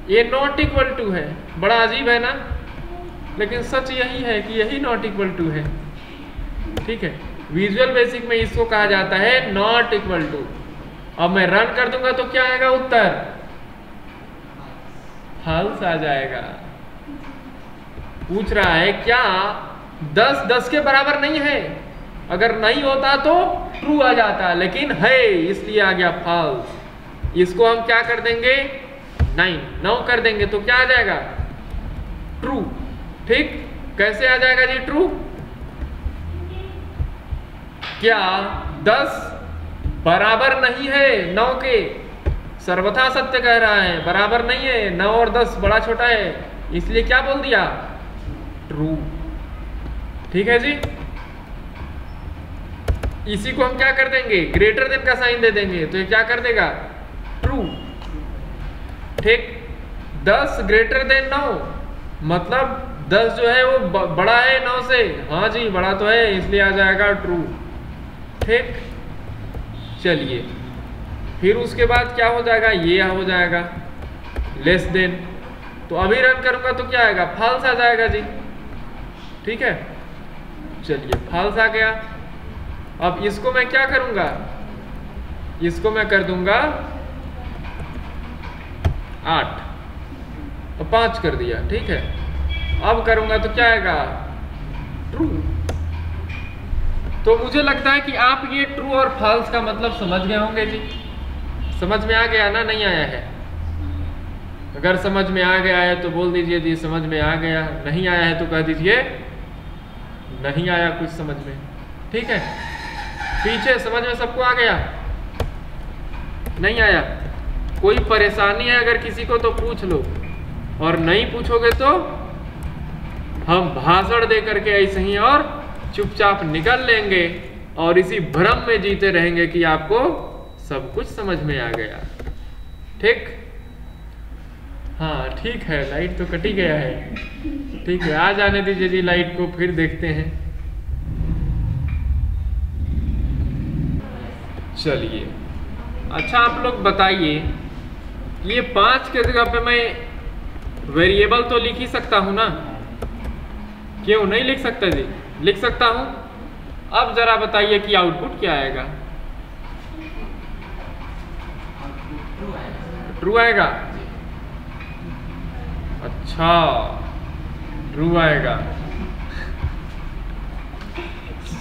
S1: ये नॉट इक्वल टू है। बड़ा अजीब है ना? लेकिन सच यही है कि यही नॉट इक्वल टू है। ठीक है? विजुअल बेसिक में इसको कहा जाता है नॉट इक्वल टू अब मैं रन कर दूँगा तो क्या आएगा उत्तर? फल्स आ जाएगा। पूछ रहा है, क्या दस दस के बराबर नहीं है? अगर नहीं होता तो ट्रू आ जाता, लेकिन है, इसलिए आ गया फॉल्स इसको हम क्या कर देंगे? नाइन नौ कर देंगे तो क्या आ जाएगा? ट्रू ठीक? कैसे आ जाएगा जी ट्रू क्या दस बराबर नहीं है नौ के। सर्वथा सत्य कह रहा है, बराबर नहीं है, नौ और दस बड़ा छोटा है, इसलिए क्या बोल दिया? ट्रू ठीक है जी? इसी को हम क्या कर देंगे? ग्रेटर देन का साइन दे देंगे तो ये क्या कर देगा? ट्रू ठीक? दस ग्रेटर देन नौ मतलब दस जो है वो बड़ा है नौ से। हाँ जी, बड़ा तो है, इसलिए आ जाएगा ट्रू ठीक? चलिए। फिर उसके बाद क्या हो जाएगा? ये हो जाएगा। लेस देन तो अभी रन करूँगा तो क्या आएगा? फॉल्स आ जाएगा जी। ठीक है? चलिए फॉल्स आ गया। अब इसको मैं क्या करूँगा? इसको मैं कर दूँगा आठ। पाँच कर दिया, ठीक है? अब करूँगा तो क्या आएगा? ट्रू तो मुझे लगता है कि आप ये ट्रू और फॉल्स का मतलब समझ गए होंगे जी। समझ में आ गया ना, नहीं आया है? अगर समझ में आ गया है तो बोल दीजिए जी, समझ में आ गया। नहीं आया है तो कह दीजिए, नहीं आया कुछ समझ में। ठीक है? पीछे समझ में सबको आ गया? नहीं आया। कोई परेशानी है अगर किसी को तो पूछ लो। और नहीं पूछोगे तो हम भाषण दे करके ऐसे ही और चुपचाप निकल लेंगे और इसी भ्रम में जीते रहेंगे कि आपको सब कुछ समझ में आ गया। ठीक? हाँ ठीक है, लाइट तो कटी गया है। ठीक है, आ जाने दीजिए जी लाइट को, फिर देखते हैं। चलिए। अच्छा आप लोग बताइए, ये पाँच के जगह पे मैं वेरिएबल तो लिख ही सकता हूँ ना? क्यों नहीं लिख सकता जी? लिख सकता हूँ। अब जरा बताइए कि आउटपुट क्या आएगा?
S2: ट्रू आएगा?
S1: अच्छा ट्रू आएगा।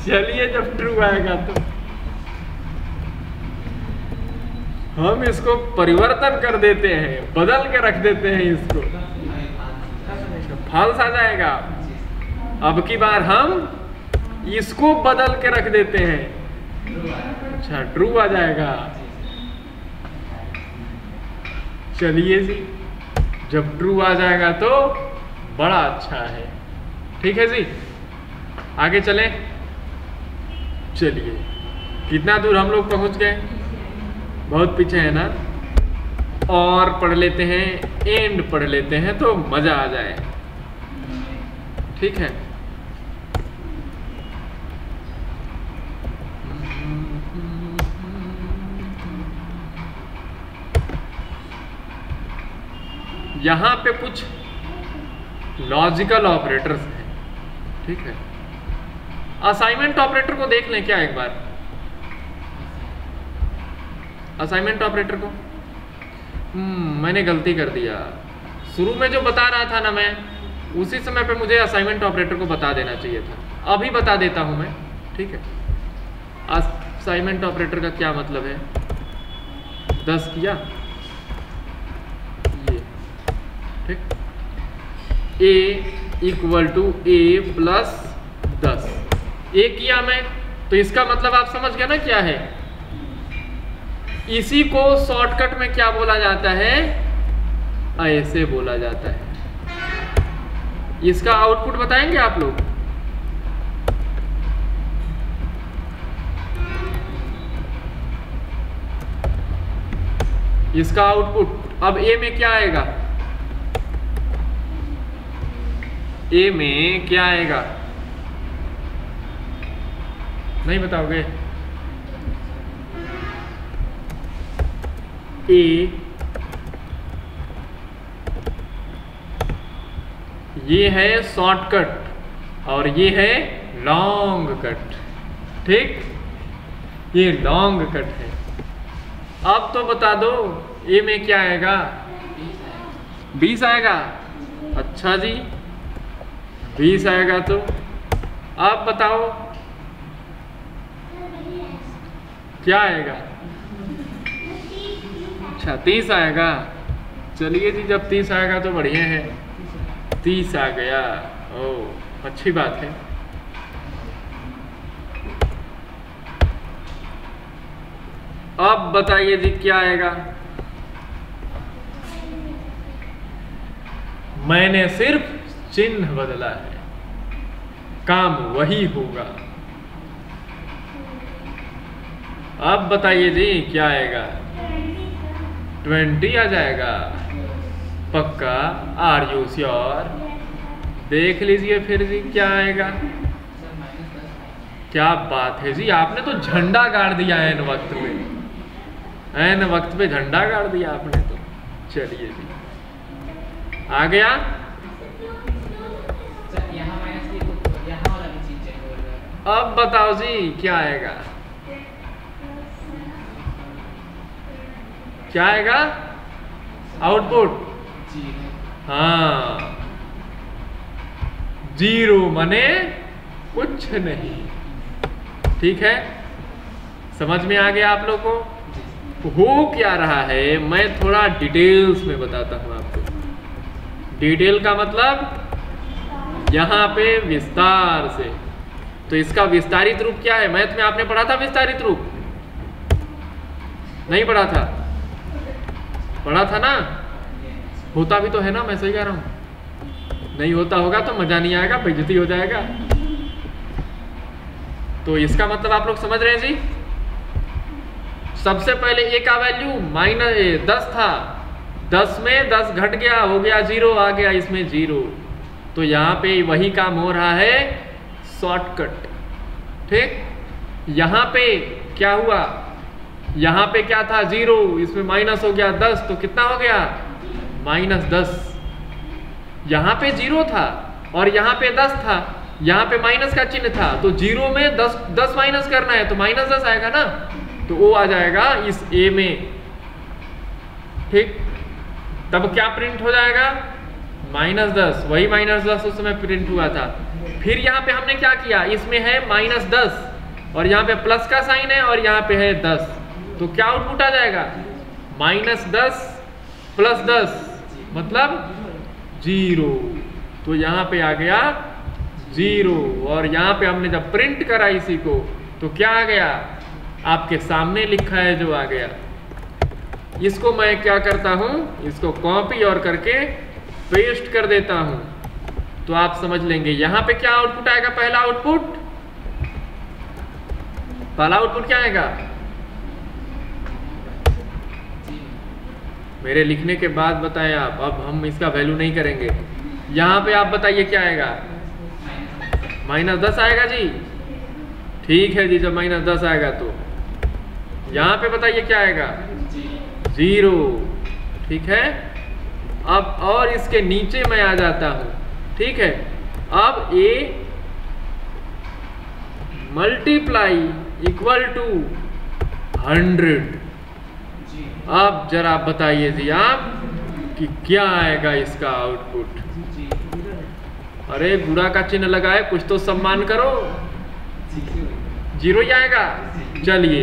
S1: चलिए जब ट्रू आएगा तो। हम इसको परिवर्तन कर देते हैं, बदल के रख देते हैं इसको। फॉल्स आ जाएगा। अब की बार हम इसको बदल के रख देते हैं। अच्छा ट्रू आ जाएगा। चलिए जी, जब ट्रू आ जाएगा तो बड़ा अच्छा है। ठीक है जी? आगे चले। चलिए, कितना दूर हम लोग पहुँच गए? बहुत पीछे है ना? और पढ़ लेते हैं एंड पढ़ लेते हैं तो मज़ा आ जाए। ठीक है? यहाँ पे कुछ लॉजिकल ऑपरेटर्स हैं, ठीक है? असाइनमेंट ऑपरेटर को देख लें क्या एक बार? असाइनमेंट ऑपरेटर को? हम्म मैंने गलती कर दिया। शुरू में जो बता रहा था ना मैं, उसी समय पे मुझे असाइनमेंट ऑपरेटर को बता देना चाहिए था। अभी बता देता हूँ मैं, ठीक है? असाइनमेंट ऑपरेटर का क्या मतलब है? दस किया ये ठीक? A equal to A plus दस। ए किया मैं? तो इसका मतलब आप समझ गए ना क्या है? इसी को शॉर्टकट में क्या बोला जाता है? ऐसे बोला जाता है। इसका आउटपुट बताएँगे आप लोग? इसका आउटपुट अब ए में क्या आएगा? ए में क्या आएगा? नहीं बताओगे? ए, ये है शॉर्टकट और ये है लॉन्ग कट ठीक? ये लॉन्ग कट है। अब तो बता दो, ए में क्या आएगा? बीस आएगा। अच्छा जी। बीस आएगा तो आप बताओ। क्या आएगा? अच्छा तीस आएगा। चलिए जी, जब तीस आएगा तो बढ़िया है। तीस आ गया। ओ, अच्छी बात है। अब बताइए जी, क्या आएगा? मैंने सिर्फ़ चिन्ह बदला है। काम वही होगा। अब बताइए जी, क्या आएगा? ट्वेंटी आ जाएगा। पक्का? आर यू श्योर देख लीजिए फिर जी, क्या आएगा? क्या बात है जी, आपने तो झंडा गाड़ दिया एन वक्त में। एन वक्त पे झंडा गाड़ दिया आपने तो। चलिए जी। आ। गया अब बताओ जी, क्या आएगा? क्या आएगा? आउटपुट हाँ। ज़ीरो मने कुछ नहीं। ठीक है? समझ में आ गया आप लोग को? हो क्या रहा है? मैं थोड़ा डिटेल्स में बताता हूँ आपको। डिटेल का मतलब यहाँ पे विस्तार से। तो इसका विस्तारित रूप क्या है? मैथ में आपने पढ़ा था विस्तारित रूप? नहीं पढ़ा था। पढ़ा था ना? होता भी तो है ना, मैं सही कह रहा हूँ। नहीं होता होगा तो मज़ा नहीं आएगा, बेइज्जती हो जाएगा। तो इसका मतलब आप लोग समझ रहे हैं जी? सबसे पहले ए का वैल्यू माइनस दस था। दस में दस घट गया, हो गया ज़ीरो, आ गया इसमें ज़ीरो। तो यहाँ पे वही काम हो रहा है। शॉर्टकट। ठीक? यहाँ पे क्या हुआ? यहाँ पे क्या था? ज़ीरो। इसमें माइनस हो गया दस। तो कितना हो गया? माइनस दस। यहाँ पे ज़ीरो था और यहाँ पे दस था। यहाँ पे माइनस का चिन्ह था। तो ज़ीरो में दस दस माइनस करना है तो माइनस दस आएगा ना? तो वो आ जाएगा इस ए में। ठीक? तब क्या प्रिंट हो जाएगा? माइनस दस। वही माइनस दस उस समय प्रिंट हुआ था। फिर यहाँ पे हमने क्या किया? इसमें है माइनस दस। और यहाँ पे प्लस का साइन है और यहाँ पे है दस। तो क्या आउटपुट आ जाएगा? माइनस दस प्लस दस। मतलब ज़ीरो तो यहाँ पे आ गया ज़ीरो और यहाँ पे हमने जब प्रिंट करा इसी को तो क्या आ गया? आपके सामने लिखा है जो आ गया। इसको मैं क्या करता हूँ? इसको कॉपी और करके पेस्ट कर देता हूँ। तो आप समझ लेंगे, यहाँ पे क्या आउटपुट आएगा? पहला आउटपुट पहला आउटपुट क्या आएगा? मेरे लिखने के बाद बताएँ आप, अब हम इसका वैल्यू नहीं करेंगे। यहाँ पे आप बताइए क्या आएगा? माइनस दस आएगा जी। ठीक है जी, जब माइनस दस आएगा तो। यहाँ पे बताइए क्या आएगा? ज़ीरो ठीक है? अब और इसके नीचे मैं आ जाता हूँ। ठीक है? अब A multiply equal to hundred अब जरा बताइए जी आप कि क्या आएगा इसका आउटपुट अरे बुरा का चिन्ह लगाए कुछ तो सम्मान करो। ज़ीरो ही आएगा। चलिए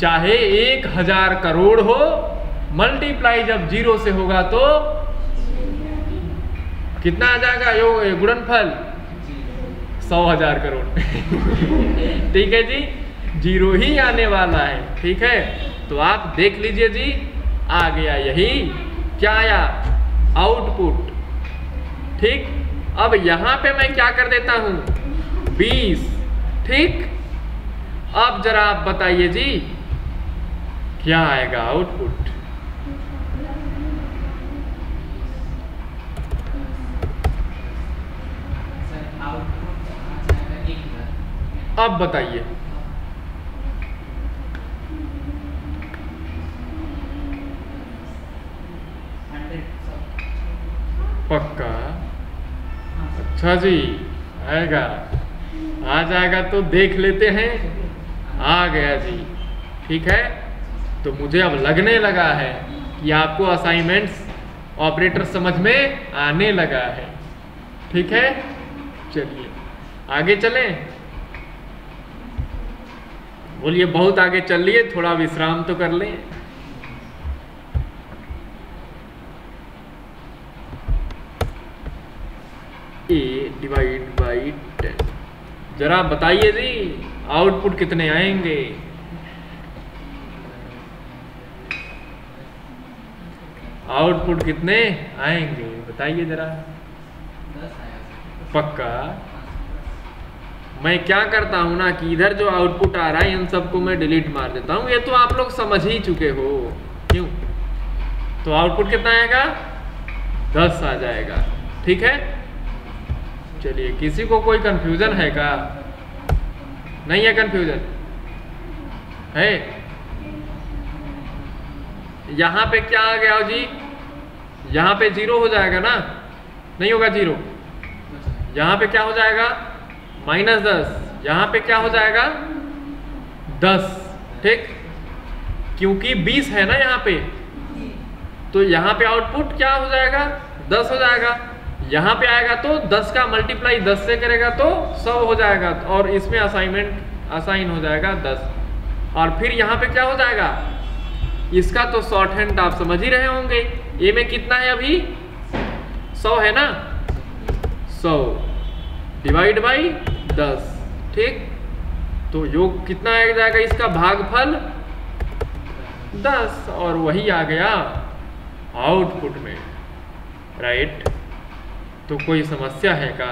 S1: चाहे एक हज़ार करोड़ हो मल्टीप्लाई जब ज़ीरो से होगा तो कितना आ जाएगा? यो गुणनफल? सौ हज़ार करोड़। ठीक है जी? ज़ीरो ही आने वाला है। ठीक है? तो आप देख लीजिए जी आ गया यही। क्या आया? आउटपुट ठीक? अब यहाँ पे मैं क्या कर देता हूँ? 20 ठीक? अब जरा आप बताइए जी, क्या आएगा आउटपुट अब बताइए। पक्का? अच्छा जी, आएगा। आ जाएगा तो देख लेते हैं। आ गया जी। ठीक है? तो मुझे अब लगने लगा है कि आपको असाइनमेंट्स ऑपरेटर समझ में आने लगा है। ठीक है? चलिए। आगे चलें। बोलिए बहुत आगे चल लिए थोड़ा विश्राम तो कर लें। ए डिवाइड बाई टेन जरा बताइए जी आउटपुट कितने आएँगे? आउटपुट कितने आएँगे? बताइए जरा। पक्का? मैं क्या करता हूँ ना कि इधर जो आउटपुट आ रहा है, इन सबको मैं डिलीट मार देता हूँ। ये तो आप लोग समझ ही चुके हो। क्यों? तो आउटपुट कितना आएगा? दस आ जाएगा। ठीक है? चलिए, किसी को कोई कंफ्यूजन है का? नहीं है कंफ्यूजन है? यहाँ पे क्या आ गया जी? यहाँ पे ज़ीरो हो जाएगा ना? नहीं होगा ज़ीरो यहाँ पे क्या हो जाएगा? माइनस दस। यहाँ पे क्या हो जाएगा? दस। ठीक? क्योंकि बीस है ना यहाँ पे? तो यहाँ पे आउटपुट क्या हो जाएगा? दस हो जाएगा। यहाँ पे आएगा तो दस का मल्टीप्लाई दस से करेगा तो सौ हो जाएगा। और इसमें असाइनमेंट असाइन हो जाएगा दस। और फिर यहाँ पे क्या हो जाएगा? इसका तो शॉर्ट हैंड आप समझ ही रहे होंगे। ए में कितना है अभी? सौ है ना? सौ। डिवाइड बाई दस, ठीक? तो योग कितना आ जाएगा इसका? भागफल दस, और वही आ गया आउटपुट में राइट तो कोई समस्या है का?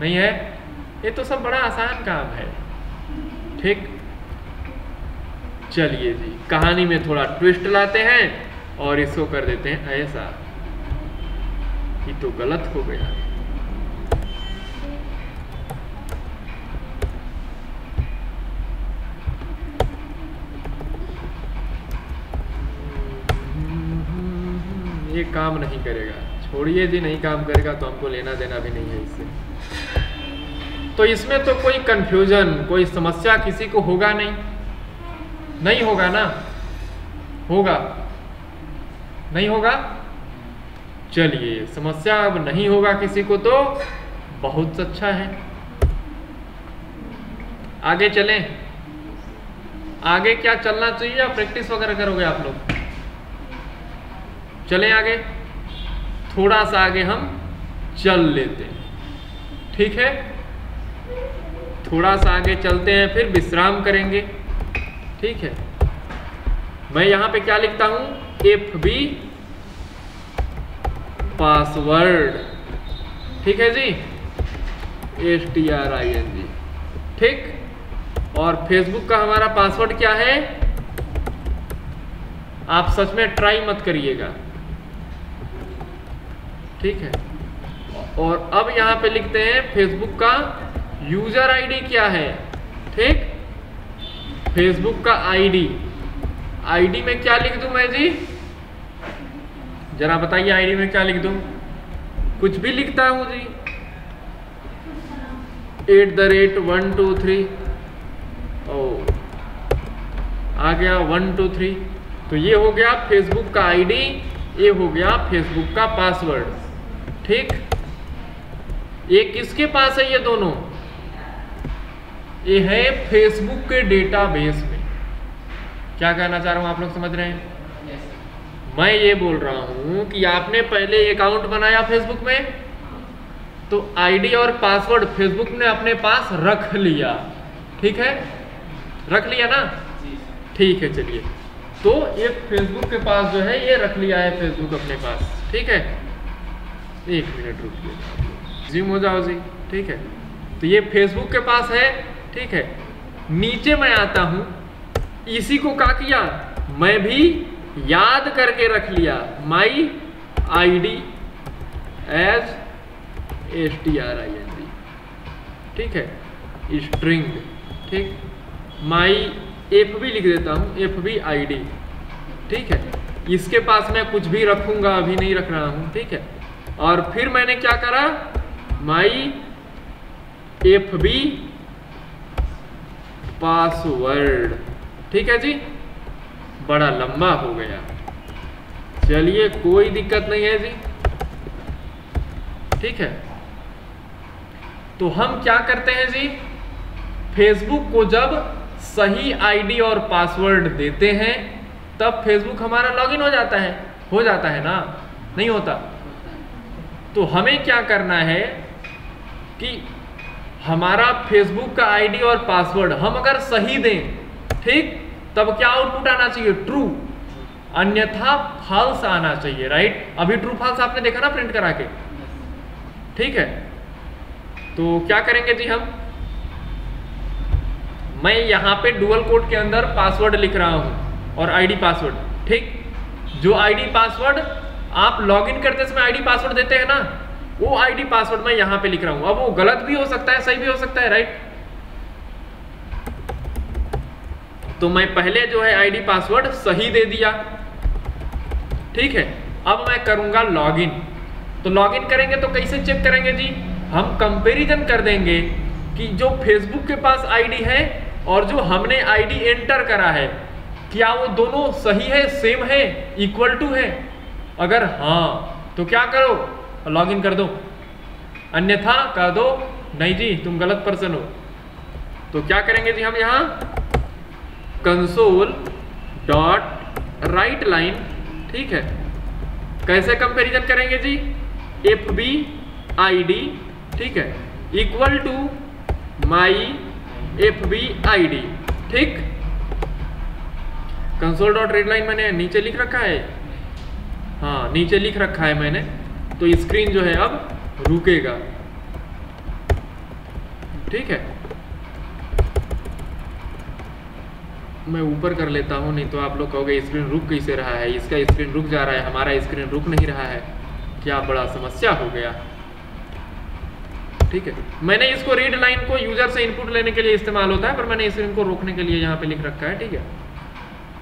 S1: नहीं है? ये तो सब बड़ा आसान काम है, ठीक? चलिए जी, कहानी में थोड़ा ट्विस्ट लाते हैं, और इसको कर देते हैं ऐसा। ये तो गलत हो गया। ये काम नहीं करेगा। छोड़िए जी, नहीं काम करेगा तो हमको लेना देना भी नहीं है इससे। तो इसमें तो कोई कंफ्यूजन कोई समस्या किसी को होगा नहीं। नहीं होगा ना? होगा। नहीं होगा? चलिए, समस्या अब नहीं होगा किसी को तो बहुत अच्छा है। आगे चलें। आगे क्या चलना चाहिए या प्रैक्टिस वगैरह करोगे आप लोग? चलें आगे। थोड़ा सा आगे हम चल लेते हैं। ठीक है? थोड़ा सा आगे चलते हैं, फिर विश्राम करेंगे। ठीक है? मैं यहाँ पे क्या लिखता हूँ? एफ़ बी पासवर्ड ठीक है जी? S T R I N G ठीक? और फेसबुक का हमारा पासवर्ड क्या है? आप सच में ट्राई मत करिएगा। ठीक है? और अब यहाँ पे लिखते हैं फेसबुक का यूज़र आईडी क्या है? ठीक? फेसबुक का आईडी आईडी में क्या लिख दूँ मैं जी? जरा बताइए आईडी में क्या लिख दूँ? कुछ भी लिखता हूँ जी। At the rate one two three O, आ गया वन टू थ्री तो ये हो गया फेसबुक का आईडी ये हो गया फेसबुक का पासवर्ड ठीक? ये किसके पास है ये दोनों? ये है फेसबुक के डेटाबेस में। क्या कहना चाह रहा हूँ आप लोग समझ रहे हैं? मैं ये बोल रहा हूँ कि आपने पहले अकाउंट बनाया फेसबुक में तो आईडी और पासवर्ड फेसबुक ने अपने पास रख लिया। ठीक है? रख लिया ना? ठीक है चलिए। तो ये फेसबुक के पास जो है ये रख लिया है फेसबुक अपने पास। ठीक है? एक मिनट रुकिए जिम हो जाओ जी। ठीक है। तो ये फेसबुक के पास है। ठीक है। नीचे मैं आता हूँ। इसी को क्या किया? मैं भी याद करके रख लिया। My I D as S T R I N D ठीक है। स्ट्रिंग ठीक। माई एफ़ भी लिख देता हूँ। एफ़ बी आई डी ठीक है। इसके पास मैं कुछ भी रखूँगा, अभी नहीं रख रहा हूँ। ठीक है। और फिर मैंने क्या करा? My F B password. ठीक है जी? बड़ा लंबा हो गया। चलिए, कोई दिक्कत नहीं है जी। ठीक है? तो हम क्या करते हैं जी? फेसबुक को जब सही आईडी और पासवर्ड देते हैं, तब फेसबुक हमारा लॉगिन हो जाता है। हो जाता है ना? नहीं होता। तो हमें क्या करना है कि हमारा फेसबुक का आईडी और पासवर्ड हम अगर सही दें, ठीक, तब क्या आउटपुट आना चाहिए? ट्रू अन्यथा फॉल्स आना चाहिए राइट अभी ट्रू फॉल्स आपने देखा ना प्रिंट करा के? ठीक है। तो क्या करेंगे जी हम? मैं यहाँ पे डुअल कोड के अंदर पासवर्ड लिख रहा हूँ और आईडी पासवर्ड ठीक? जो आईडी पासवर्ड आप लॉगिन करते समय आईडी पासवर्ड देते हैं ना, वो आईडी पासवर्ड मैं यहाँ पे लिख रहा हूँ। अब वो गलत भी हो सकता है, सही भी हो सकता है राइट तो मैं पहले जो है आईडी पासवर्ड सही दे दिया। ठीक है, अब मैं करूँगा लॉगिन तो लॉगिन करेंगे तो कैसे चेक करेंगे जी? हम कंपैरिजन कर देंगे कि जो फेसबुक के पास आईडी है और जो हमने आईडी एंटर करा है, क्या वो दोनों सही है सेम है इक्वल टू है? अगर हाँ तो क्या करो? लॉग इन कर दो। अन्यथा कह दो, नहीं जी, तुम गलत पर्सन हो। तो क्या करेंगे जी हम यहाँ? कंसोल डॉट राइट लाइन ठीक है। कैसे कंपैरिजन करेंगे जी? एफ़ बी आई डी ठीक है। Equal to my F B I D ठीक। कंसोल डॉट रेड लाइन मैंने नीचे लिख रखा है। हाँ नीचे लिख रखा है मैंने तो स्क्रीन जो है अब रुकेगा। ठीक है? मैं ऊपर कर लेता हूँ, नहीं तो आप लोग कहोगे स्क्रीन रुक कैसे रहा है? इसका स्क्रीन रुक जा रहा है, हमारा स्क्रीन रुक नहीं रहा है। क्या बड़ा समस्या हो गया। ठीक है? मैंने इसको रीड लाइन को यूज़र से इनपुट लेने के लिए इस्तेमाल होता है, पर मैंने स्क्रीन को रोकने के लिए यहाँ पे लिख रखा है, ठीक है?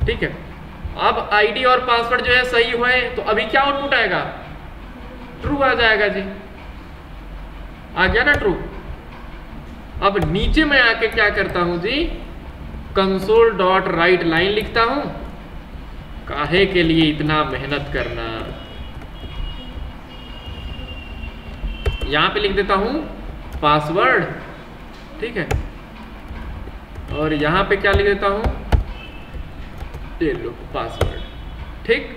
S1: ठीक है? अब आईडी और पासवर्ड जो है सही हुए तो अभी क्या आउटपुट आएगा? ट्रू आ जाएगा जी। आ गया ना ट्रू अब नीचे मैं आके क्या करता हूँ जी? कंसोल डॉट राइट लाइन लिखता हूँ। काहे के लिए इतना मेहनत करना? यहाँ पे लिख देता हूँ पासवर्ड ठीक है। और यहाँ पे क्या लिख देता हूँ? ये लो पासवर्ड ठीक?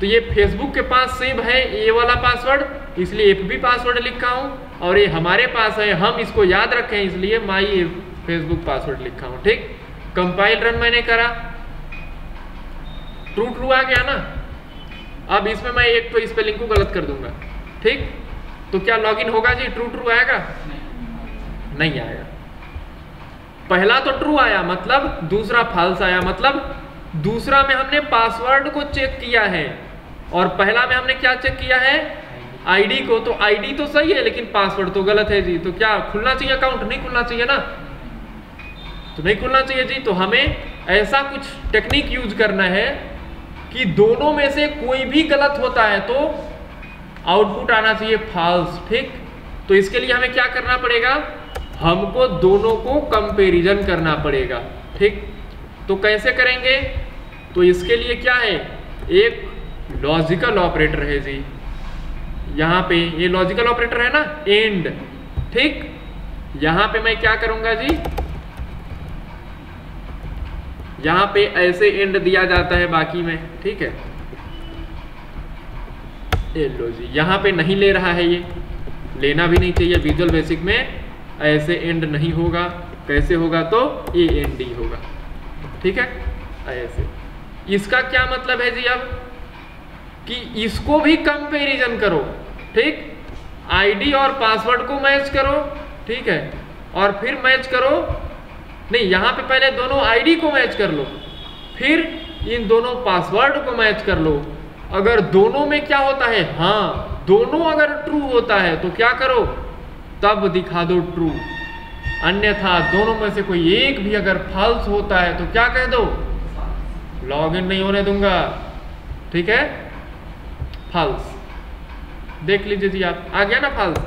S1: तो ये फेसबुक के पास सेव है, ये वाला पासवर्ड इसलिए एफ़ बी पासवर्ड लिखा हूँ और ये हमारे पास है, हम इसको याद रखें, इसलिए माई फेसबुक पासवर्ड लिखा हूँ। ठीक? कंपाइल रन मैंने करा। ट्रू ट्रू आ गया ना? अब इसमें मैं एक तो स्पेलिंग को गलत कर दूँगा। ठीक? तो क्या लॉगिन होगा जी? ट्रू ट्रू आएगा? नहीं आएगा। पहला तो ट्रू आया मतलब दूसरा फॉल्स आया मतलब दूसरा में हमने पासवर्ड को चेक किया है। और पहला में हमने क्या चेक किया है? आईडी को। तो आईडी तो सही है, लेकिन पासवर्ड तो गलत है जी। तो क्या खुलना चाहिए अकाउंट नहीं खुलना चाहिए ना? तो नहीं खुलना चाहिए जी। तो हमें ऐसा कुछ टेक्निक यूज़ करना है कि दोनों में से कोई भी गलत होता है तो आउटपुट आना चाहिए फॉल्स ठीक? तो इसके लिए हमें क्या करना पड़ेगा? हमको दोनों को कंपेरिजन करना पड़ेगा, ठीक? तो कैसे करेंगे? तो इसके लिए क्या है? एक लॉजिकल ऑपरेटर है जी। यहाँ पे ये लॉजिकल ऑपरेटर है ना? एंड ठीक? यहाँ पे मैं क्या करूँगा जी? यहाँ पे ऐसे एंड दिया जाता है बाकी में। ठीक है? ये लो जी, यहाँ पे नहीं ले रहा है ये। लेना भी नहीं चाहिए विजुअल बेसिक में। ऐसे एंड नहीं होगा। कैसे होगा? तो ए एन डी होगा। ठीक है? ऐसे। इसका क्या मतलब है जी अब? कि इसको भी कंपेरिजन करो, ठीक? आईडी और पासवर्ड को मैच करो, ठीक है? और फिर मैच करो। नहीं, यहाँ पे पहले दोनों आईडी को मैच कर लो, फिर इन दोनों पासवर्ड को मैच कर लो। अगर दोनों में क्या होता है? हाँ दोनों अगर ट्रू होता है तो क्या करो? तब दिखा दो ट्रू अन्यथा दोनों में से कोई एक भी अगर फॉल्स होता है तो क्या कह दो? लॉग इन नहीं होने दूँगा। ठीक है? फॉल्स देख लीजिए जी आप। आ गया ना फॉल्स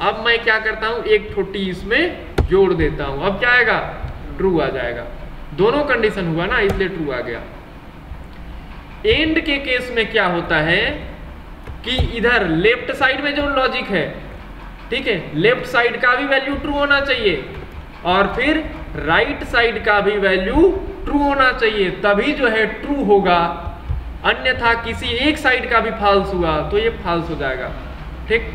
S1: अब मैं क्या करता हूँ? एक छोटी इसमें जोड़ देता हूँ। अब क्या आएगा? ट्रू आ जाएगा। दोनों कंडीशन हुआ ना, इसलिए ट्रू आ गया। एंड के केस में क्या होता है? कि इधर लेफ़्ट साइड में जो लॉजिक है ठीक है लेफ़्ट साइड का भी वैल्यू ट्रू होना चाहिए और फिर राइट right साइड का भी वैल्यू ट्रू होना चाहिए। तभी जो है ट्रू होगा। अन्यथा किसी एक साइड का भी फॉल्स हुआ तो ये फॉल्स हो जाएगा। ठीक?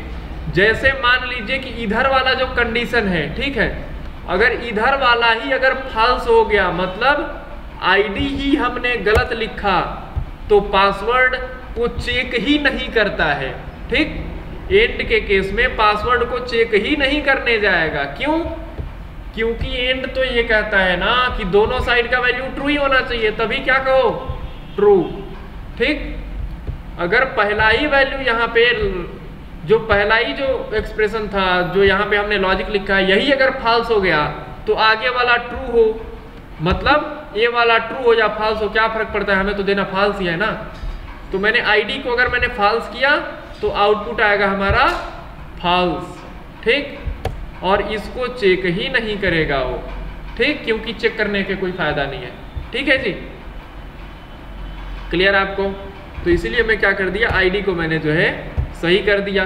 S1: जैसे मान लीजिए कि इधर वाला जो कंडीशन है, ठीक है? अगर इधर वाला ही अगर फॉल्स हो गया मतलब आईडी ही हमने गलत लिखा तो पासवर्ड को चेक ही नहीं करता है। ठीक? एंड के केस में पासवर्ड को चेक ही नहीं करने जाएगा। क्यों? क्योंकि एंड तो ये कहता है ना कि दोनों साइड का वैल्यू ट्रू ही होना चाहिए, तभी क्या कहो? ट्रू ठीक? अगर पहला ही वैल्यू यहाँ पे जो पहला ही जो एक्सप्रेशन था, जो यहाँ पे हमने लॉजिक लिखा है, यही अगर फॉल्स हो गया तो आगे वाला ट्रू हो। मतलब ये वाला ट्रू हो या फॉल्स हो, क्या फ़र्क पड़ता है? हमें तो देना फॉल्स ही है ना। तो मैंने आईडी को अगर मैंने फॉल्स किया तो आउटपुट आएगा हमारा फॉल्स ठीक? और इसको चेक ही नहीं करेगा वो, ठीक? क्योंकि चेक करने के कोई फ़ायदा नहीं है, ठीक है जी? क्लियर आपको? तो इसीलिए मैं क्या कर दिया आईडी को मैंने जो है सही कर दिया।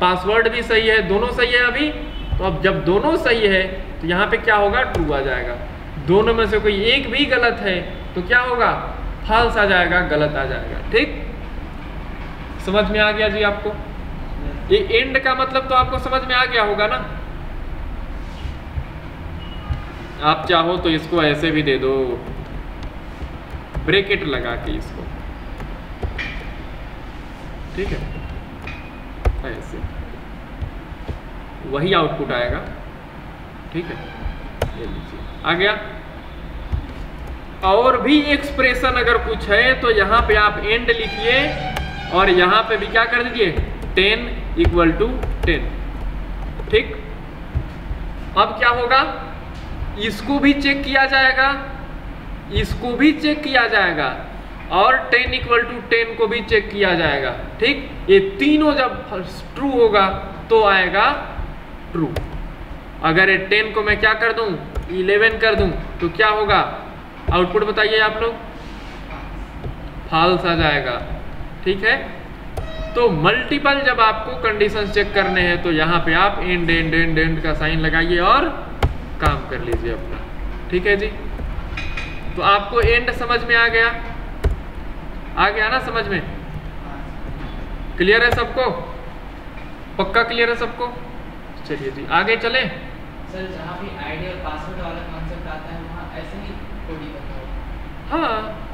S1: पासवर्ड भी सही है, दोनों सही है अभी? तो अब जब दोनों सही है तो यहाँ पे क्या होगा? ट्रू आ जाएगा। दोनों में से कोई एक भी गलत है तो क्या होगा? फॉल्स आ जाएगा, गलत आ जाएगा, ठीक? समझ में आ गया जी आपको? ये एंड का मतलब तो आपको समझ में आ गया होगा ना? आप चाहो तो इसको ऐसे भी दे दो। ब्रेकेट लगा के इसको। ठीक है? ऐसे। वही आउटपुट आएगा। ठीक है? ये लीजिए। आ गया? और भी एक्सप्रेशन अगर कुछ है तो यहाँ पे आप एंड लिखिए। और यहाँ पे भी क्या कर दीजिए टेन इक्वल टू टेन ठीक? अब क्या होगा? इसको भी चेक किया जाएगा। इसको भी चेक किया जाएगा। और टेन इक्वल टू टेन को भी चेक किया जाएगा। ठीक? ये तीनों जब ट्रू होगा तो आएगा ट्रू अगर ये टेन को मैं क्या कर दूँ? इलेवन कर दूँ तो क्या होगा? आउटपुट बताइए आप लोग। फॉल्स आ जाएगा। ठीक है? तो मल्टीपल जब आपको कंडीशन चेक करने हैं तो यहाँ पे आप एंड एंड एंड एंड का साइन लगाइए और काम कर लीजिए अपना। ठीक है जी? तो आपको एंड समझ में आ गया? आ गया ना समझ में? क्लियर है सबको? पक्का क्लियर है सबको? चलिए जी आगे चले।
S2: सर जहाँ भी और पासवर्ड वाला कॉन्सेप्ट आता है वहाँ ऐसे ही कोडिंग होता होगा
S1: हाँ।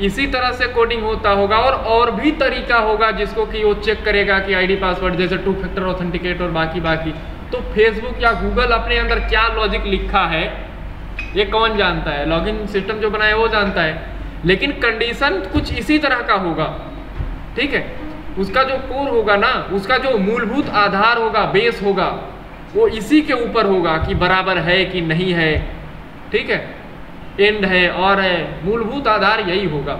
S1: इसी तरह से कोडिंग होता होगा और और भी तरीका होगा जिसको कि वो चेक करेगा कि आईडी पासवर्ड जैसे टू फैक्टर ऑथेंटिकेट और बाकी बाकी। तो फेसबुक या गूगल अपने अंदर क्या लॉजिक लिखा है, ये कौन जानता है? लॉगिन सिस्टम जो बनाया वो जानता है। लेकिन कंडीशन कुछ इसी तरह का होगा। ठीक है? उसका जो कोर होगा ना, उसका जो मूलभूत आधार होगा बेस होगा, वो इसी के ऊपर होगा कि बराबर है कि नहीं है। ठीक है? एंड है और है, मूलभूत आधार यही होगा।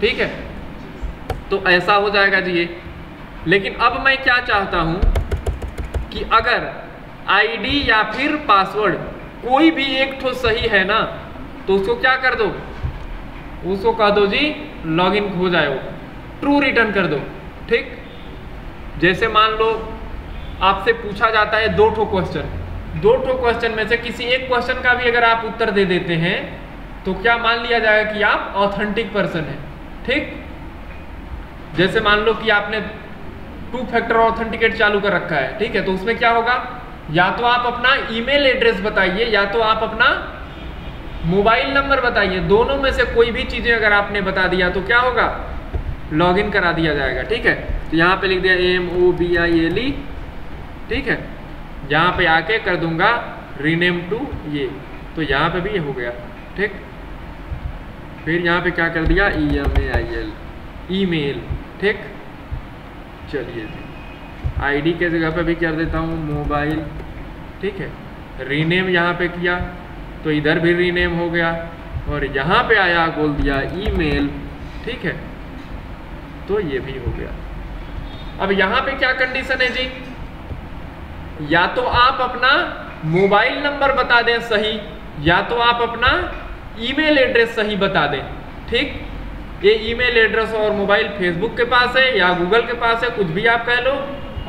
S1: ठीक है? तो ऐसा हो जाएगा जी ये। लेकिन अब मैं क्या चाहता हूँ कि अगर आईडी या फिर पासवर्ड कोई भी एक ठो सही है ना तो उसको क्या कर दो? उसको कह दो जी लॉगिन हो जाए ट्रू रिटर्न कर दो। ठीक? जैसे मान लो आपसे पूछा जाता है दो ठो क्वेश्चन दो ठो क्वेश्चन में से किसी एक क्वेश्चन का भी अगर आप उत्तर दे देते हैं तो क्या मान लिया जाएगा कि आप ऑथेंटिक पर्सन हैं? ठीक? जैसे मान लो कि आपने टू फैक्टर ऑथेंटिकेट चालू कर रखा है, ठीक है? तो उसमें क्या होगा? या तो आप अपना ईमेल एड्रेस बताइए, या तो आप अपना मोबाइल नंबर बताइए। दोनों में से कोई भी चीज़ें अगर आपने बता दिया तो क्या होगा? लॉगिन करा दिया जाएगा, ठीक है? तो यहाँ पे लिख दिया M O B I L E ठीक है? यहाँ पे आके कर दूँगा रीनेम टू ये। तो यहाँ पे भी ये हो गया, ठीक? फिर यहाँ पे क्या कर दिया? E M A I L email ठीक? चलिए जी। आईडी के जगह पे भी कर देता हूँ मोबाइल ठीक है? रीनेम यहाँ पे किया तो इधर भी रीनेम हो गया, और यहाँ पे आया, बोल दिया ईमेल ठीक है? तो ये भी हो गया। अब यहाँ पे क्या कंडीशन है जी? या तो आप अपना मोबाइल नंबर बता दें सही या तो आप अपना ईमेल एड्रेस सही बता दें ठीक? ये ईमेल एड्रेस और मोबाइल फेसबुक के पास है या गूगल के पास है कुछ भी आप कह लो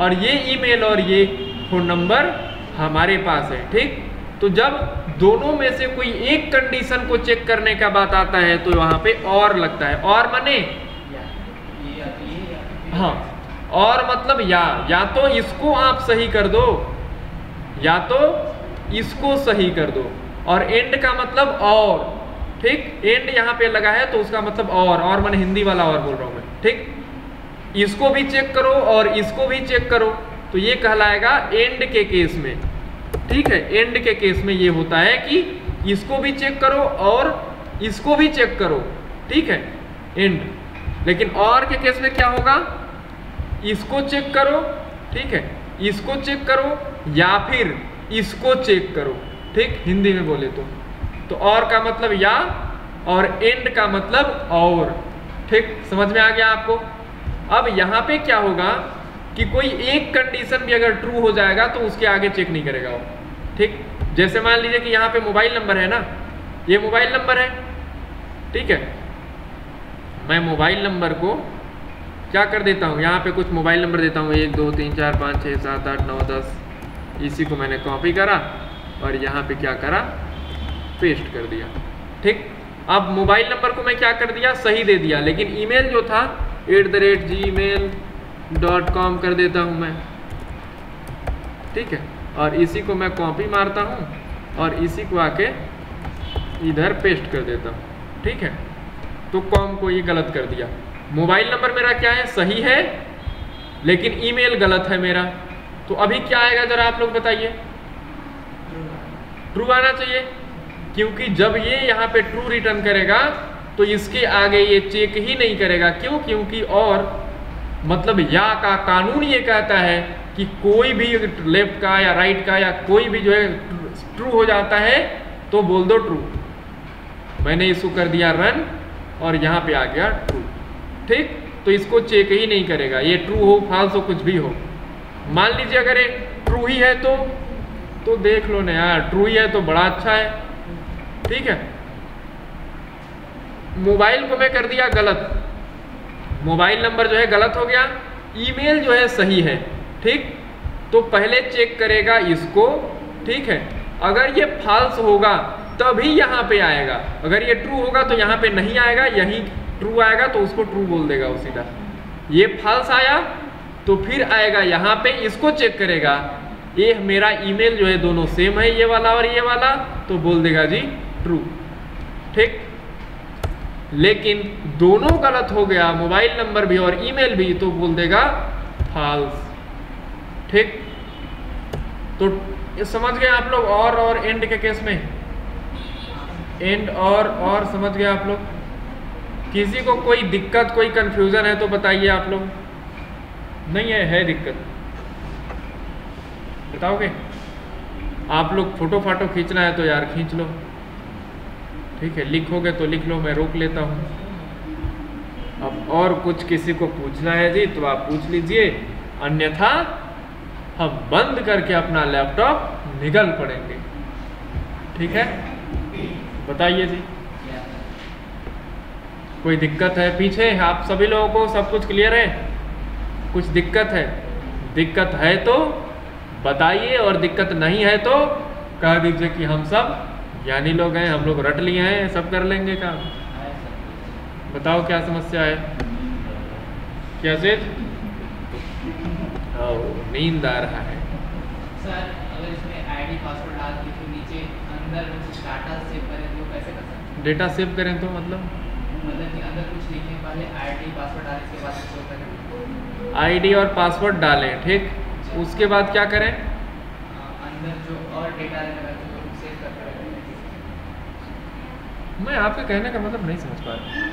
S1: और ये ईमेल और ये फ़ोन नंबर हमारे पास है ठीक? तो जब दोनों में से कोई एक कंडीशन को चेक करने का बात आता है तो वहाँ पे और लगता है। और मने। हाँ। और मतलब या या तो इसको आप सही कर दो, या तो इसको सही कर दो। और एंड का मतलब और, ठीक? एंड यहाँ पे लगा है तो उसका मतलब और और मैंने हिंदी वाला और बोल रहा हूँ मैं, ठीक? इसको भी चेक करो और इसको भी चेक करो। तो ये कहलाएगा एंड के केस में, ठीक है? एंड के केस में ये होता है कि इसको भी चेक करो और इसको भी चेक करो, ठीक है? एंड लेकिन और के केस में क्या होगा? इसको चेक करो, ठीक है? इसको चेक करो या फिर इसको चेक करो, ठीक? हिंदी में बोले तो। तो और का मतलब या और एंड का मतलब और, ठीक? समझ में आ गया आपको? अब यहाँ पे क्या होगा कि कोई एक कंडीशन भी अगर ट्रू हो जाएगा तो उसके आगे चेक नहीं करेगा वो, ठीक? जैसे मान लीजिए कि यहाँ पे मोबाइल नंबर है ना, ये मोबाइल नंबर है, ठीक है? मैं मोबाइल नंबर को क्या कर देता हूँ? यहाँ पे कुछ मोबाइल नंबर देता हूँ। एक, दो, तीन, चार, पाँच छः सात, आठ, नौ, दस। इसी को मैंने कॉपी करा और यहाँ पे क्या करा? पेस्ट कर दिया। ठीक? अब मोबाइल नंबर को मैं क्या कर दिया? सही दे दिया। लेकिन ईमेल जो था at the rate G mail dot com कर देता हूँ मैं। ठीक है? और इसी को मैं कॉपी मारता हूँ और इसी को आके इधर पेस्ट कर देता हूँ। ठीक है? तो कॉम को ये गलत कर दिया। मोबाइल नंबर मेरा क्या है? सही है, लेकिन ईमेल गलत है मेरा। तो अभी क्या आएगा जरा आप लोग बताइए। ट्रू आना चाहिए, क्योंकि जब ये यहाँ पे ट्रू रिटर्न करेगा तो इसके आगे ये चेक ही नहीं करेगा। क्यों? क्योंकि और मतलब या का कानून ये कहता है कि कोई भी लेफ़्ट का या राइट का या कोई भी जो है ट्रू हो जाता है तो बोल दो ट्रू मैंने इसको कर दिया रन और यहाँ पे आ गया ट्रू ठीक? तो इसको चेक ही नहीं करेगा। ये ट्रू हो फॉल्स हो, कुछ भी हो। मान लीजिए अगर ये ट्रू ही है तो तो देख लो ना यार। ट्रू ही है तो बड़ा अच्छा है। ठीक है? मोबाइल को मैं कर दिया गलत। मोबाइल नंबर जो है गलत हो गया। ईमेल जो है सही है। ठीक? तो पहले चेक करेगा इसको। ठीक है? अगर ये फॉल्स होगा, तभी यहाँ पे आएगा। अगर ये ट्रू होगा तो यहाँ पे नहीं आएगा। यही ट्रू आएगा तो उसको ट्रू बोल देगा वो सीधा। ये फॉल्स आया तो फिर आएगा यहाँ पे, इसको चेक करेगा। ये मेरा ईमेल जो है दोनों सेम है, ये वाला और ये वाला तो बोल देगा जी ट्रू ठीक? लेकिन दोनों गलत हो गया मोबाइल नंबर भी और ईमेल भी तो बोल देगा फॉल्स ठीक? तो समझ गए आप लोग और और एंड के केस में? एंड और और समझ गए आप लोग? किसी को कोई दिक्कत, कोई कंफ्यूजन है तो बताइए आप लोग। नहीं है है दिक्कत। बताओगे? आप लोग फ़ोटो फाटो खींचना है तो यार खींच लो। ठीक है, लिखोगे तो लिख लो, मैं रोक लेता हूँ। अब और कुछ किसी को पूछना है जी तो आप पूछ लीजिए। अन्यथा, हम बंद करके अपना लैपटॉप निकल पड़ेंगे। ठीक है? बताइए जी। कोई दिक्कत है पीछे? आप सभी लोगों को सब कुछ क्लियर है? कुछ दिक्कत है? दिक्कत है तो बताइए और दिक्कत नहीं है तो कह दीजिए कि हम सब ज्ञानी लोग हैं हम लोग रट लिए हैं सब कर लेंगे काम। बताओ क्या समस्या है? क्या चीज़ नींद आ रहा है।
S2: सर अगर इसमें आईडी पासवर्ड डाल के फिर नीचे अंदर डाटा सेव करें तो कैसे कर सकते
S1: डेटा सेव करें तो मतलब?
S2: मतलब कि अंदर कुछ लिखें पहले आईडी पासवर्ड डालें इसके बाद सेव करें
S1: आईडी और पासवर्ड डालें ठीक? उसके बाद क्या करें?
S2: अंदर जो और डेटा रखें
S1: मैं आपके कहने का मतलब नहीं समझ पा रहा।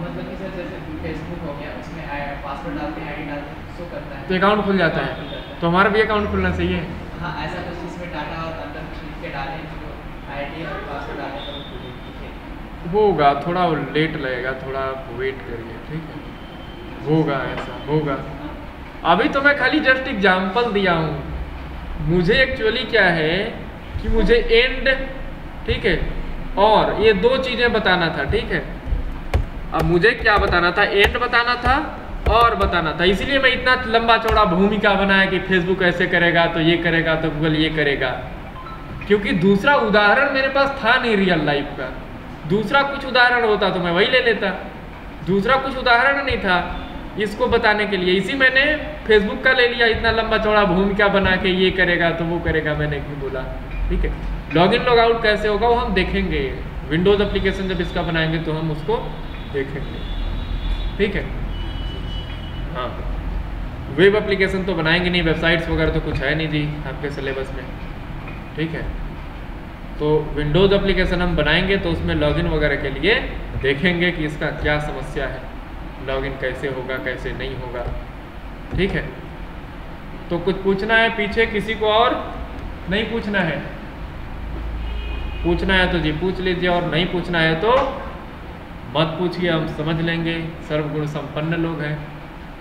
S2: मतलब कि सर जैसे फेसबुक हो गया उसमें पासवर्ड डालते हैं आईडी डालते हैं शो करता है।
S1: तो अकाउंट खुल जाता
S2: हाँ,
S1: तो हमारा भी अकाउंट खुलना चाहिए।
S2: हाँ ऐसा कुछ इसमें डाटा और अंदर लिख के डालें जो आईडी और पासवर्ड डालने का वो खुले ठीक
S1: होगा, थोड़ा लेट लगेगा, थोड़ा वेट करिए, ठीक है? होगा ऐसा, होगा। अभी तो मैं खाली जस्ट एग्ज़ाम्पल दिया हूँ। मुझे एक्चुअली क्या है कि मुझे एंड ठीक है? और ये दो चीज़ें बताना था, ठीक है? अब मुझे क्या बताना था? एंड बताना था, और बताना था। इसीलिए मैं इतना लंबा चौड़ा भूमिका बनाया कि फेसबुक ऐसे करेगा तो ये करेगा तो गूगल ये करेगा। क्योंकि दूसरा उदाहरण मेरे पास था नहीं रियल लाइफ का। दूसरा कुछ उदाहरण होता तो मैं वही ले लेता। दूसरा कुछ उदाहरण नहीं था इसको बताने के लिए। इसी मैंने फेसबुक का ले लिया, इतना लंबा चौड़ा भूमिका बना के ये करेगा तो वो करेगा, मैंने क्यों बोला? ठीक है। लॉग इन लॉग आउट कैसे होगा वो हम देखेंगे। विंडोज़ एप्लीकेशन जब इसका बनाएँगे तो हम उसको देखेंगे। ठीक है? हाँ। वेब एप्लीकेशन तो बनाएँगे नहीं वेबसाइट्स वगैरह तो कुछ है नहीं जी आपके सिलेबस में। ठीक है? तो विंडोज़ एप्लीकेशन हम बनाएँगे तो उसमें लॉगिन वगैरह के लिए देखेंगे कि इसका क्या समस्या है। लॉगिन कैसे होगा, कैसे नहीं होगा। ठीक है? तो कुछ पूछना है पीछे, किसी को और? नहीं पूछना है। पूछना है तो जी पूछ लीजिए, और नहीं पूछना है तो मत पूछिए, हम समझ लेंगे। सर्वगुण संपन्न लोग हैं।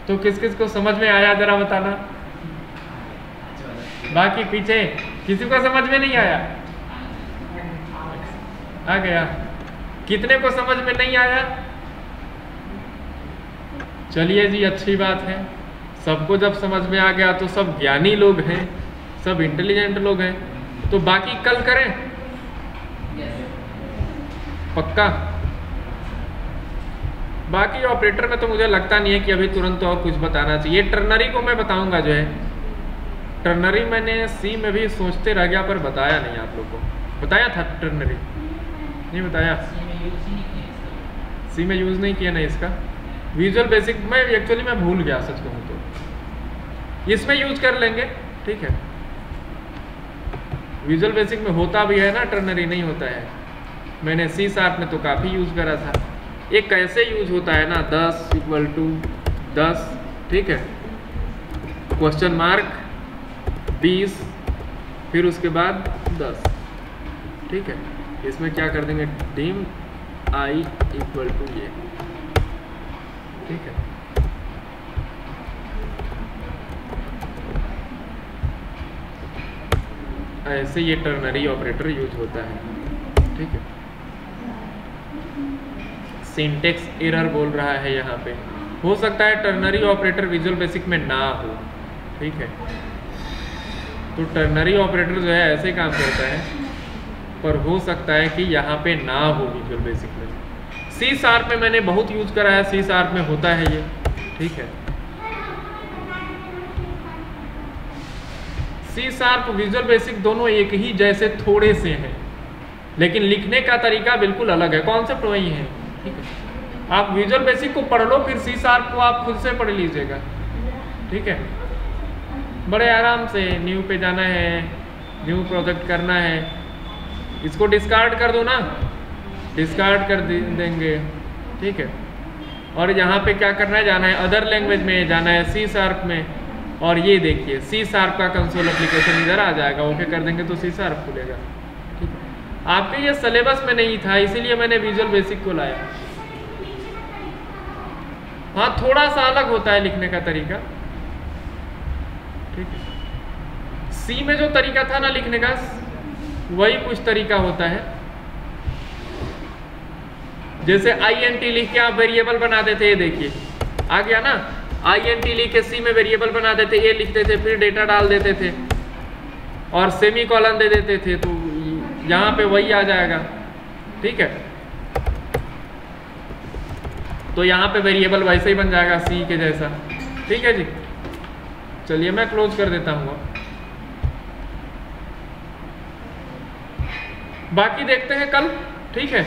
S1: तो किस किस को समझ में आया, जरा बताना? बाकी पीछे, किसी को समझ में नहीं आया? आ गया। कितने को समझ में नहीं आया? चलिए जी, अच्छी बात है। सबको जब समझ में आ गया तो सब ज्ञानी लोग हैं, सब इंटेलिजेंट लोग हैं। तो बाकी कल करें? पक्का? बाकी ऑपरेटर में तो मुझे लगता नहीं है कि अभी तुरंत और कुछ बताना चाहिए। टर्नरी को मैं बताऊँगा जो है। टर्नरी मैंने सी में भी सोचते रह गया पर बताया नहीं आप लोग को। बताया था टर्नरी नहीं बताया।
S2: सी में यूज़ नहीं किया
S1: ना इसका। विजुअल बेसिक मैं एक्चुअली मैं भूल गया, सच कहूँ तो। इसमें यूज़ कर लेंगे, ठीक है। विजुअल बेसिक में होता भी है ना टर्नरी नहीं होता है। मैंने सी शार्प में तो काफ़ी यूज़ करा था। ये कैसे यूज़ होता है ना, दस इक्वल टू दस, ठीक है। क्वेश्चन मार्क बीस, फिर उसके बाद दस, ठीक है। इसमें क्या कर देंगे? डिम आई इक्वल टू ये ठीक है? ऐसे ये टर्नरी ऑपरेटर यूज़ होता है। ठीक है? सिंटेक्स एरर बोल रहा है यहाँ पे। हो सकता है टर्नरी ऑपरेटर विजुअल बेसिक में ना हो। ठीक है? तो टर्नरी ऑपरेटर जो है, ऐसे काम करता है। पर हो सकता है कि यहाँ पे ना हो विजुअल बेसिक में सी शार्प में मैंने बहुत यूज़ करा है सी शार्प में होता है ये, ठीक है? सी शार्प विजुअल बेसिक दोनों एक ही जैसे थोड़े से हैं, लेकिन लिखने का तरीका बिल्कुल अलग है। कॉन्सेप्ट वही है? ठीक है। आप विजुअल बेसिक को पढ़ लो, फिर सी शार्प को आप खुद से पढ़ लीजिएगा। ठीक है? बड़े आराम से न्यू पे जाना है न्यू प्रोजेक्ट करना है। इसको डिस्कार्ड कर दो ना। डिस्कार्ड कर देंगे। ठीक है। और यहाँ पे क्या करना है? जाना है अदर लैंग्वेज में, जाना है सी शार्प में। और ये देखिए सी शार्प का कंसोल एप्लीकेशन इधर आ जाएगा। ओके कर देंगे तो सी शार्प खुलेगा। ठीक है। आपके ये सिलेबस में नहीं था, इसीलिए मैंने विजुअल बेसिक को लाया। हाँ थोड़ा सा अलग होता है लिखने का तरीका। ठीक है। सी में जो तरीका था ना लिखने का वही कुछ तरीका होता है। जैसे आई एन टी लिख के आप वेरिएबल बना देते ये देखिए। आ गया ना? आई एन टी लिख के सी में वेरिएबल बना देते ए लिखते थे, फिर डेटा डाल देते थे। और सेमी कॉलन दे देते थे तो यहाँ पे वही आ जाएगा। ठीक है? तो यहाँ पे वेरिएबल वैसे ही बन जाएगा सी के जैसा। ठीक है जी? चलिए मैं क्लोज कर देता हूँ बाकी देखते हैं कल ठीक है?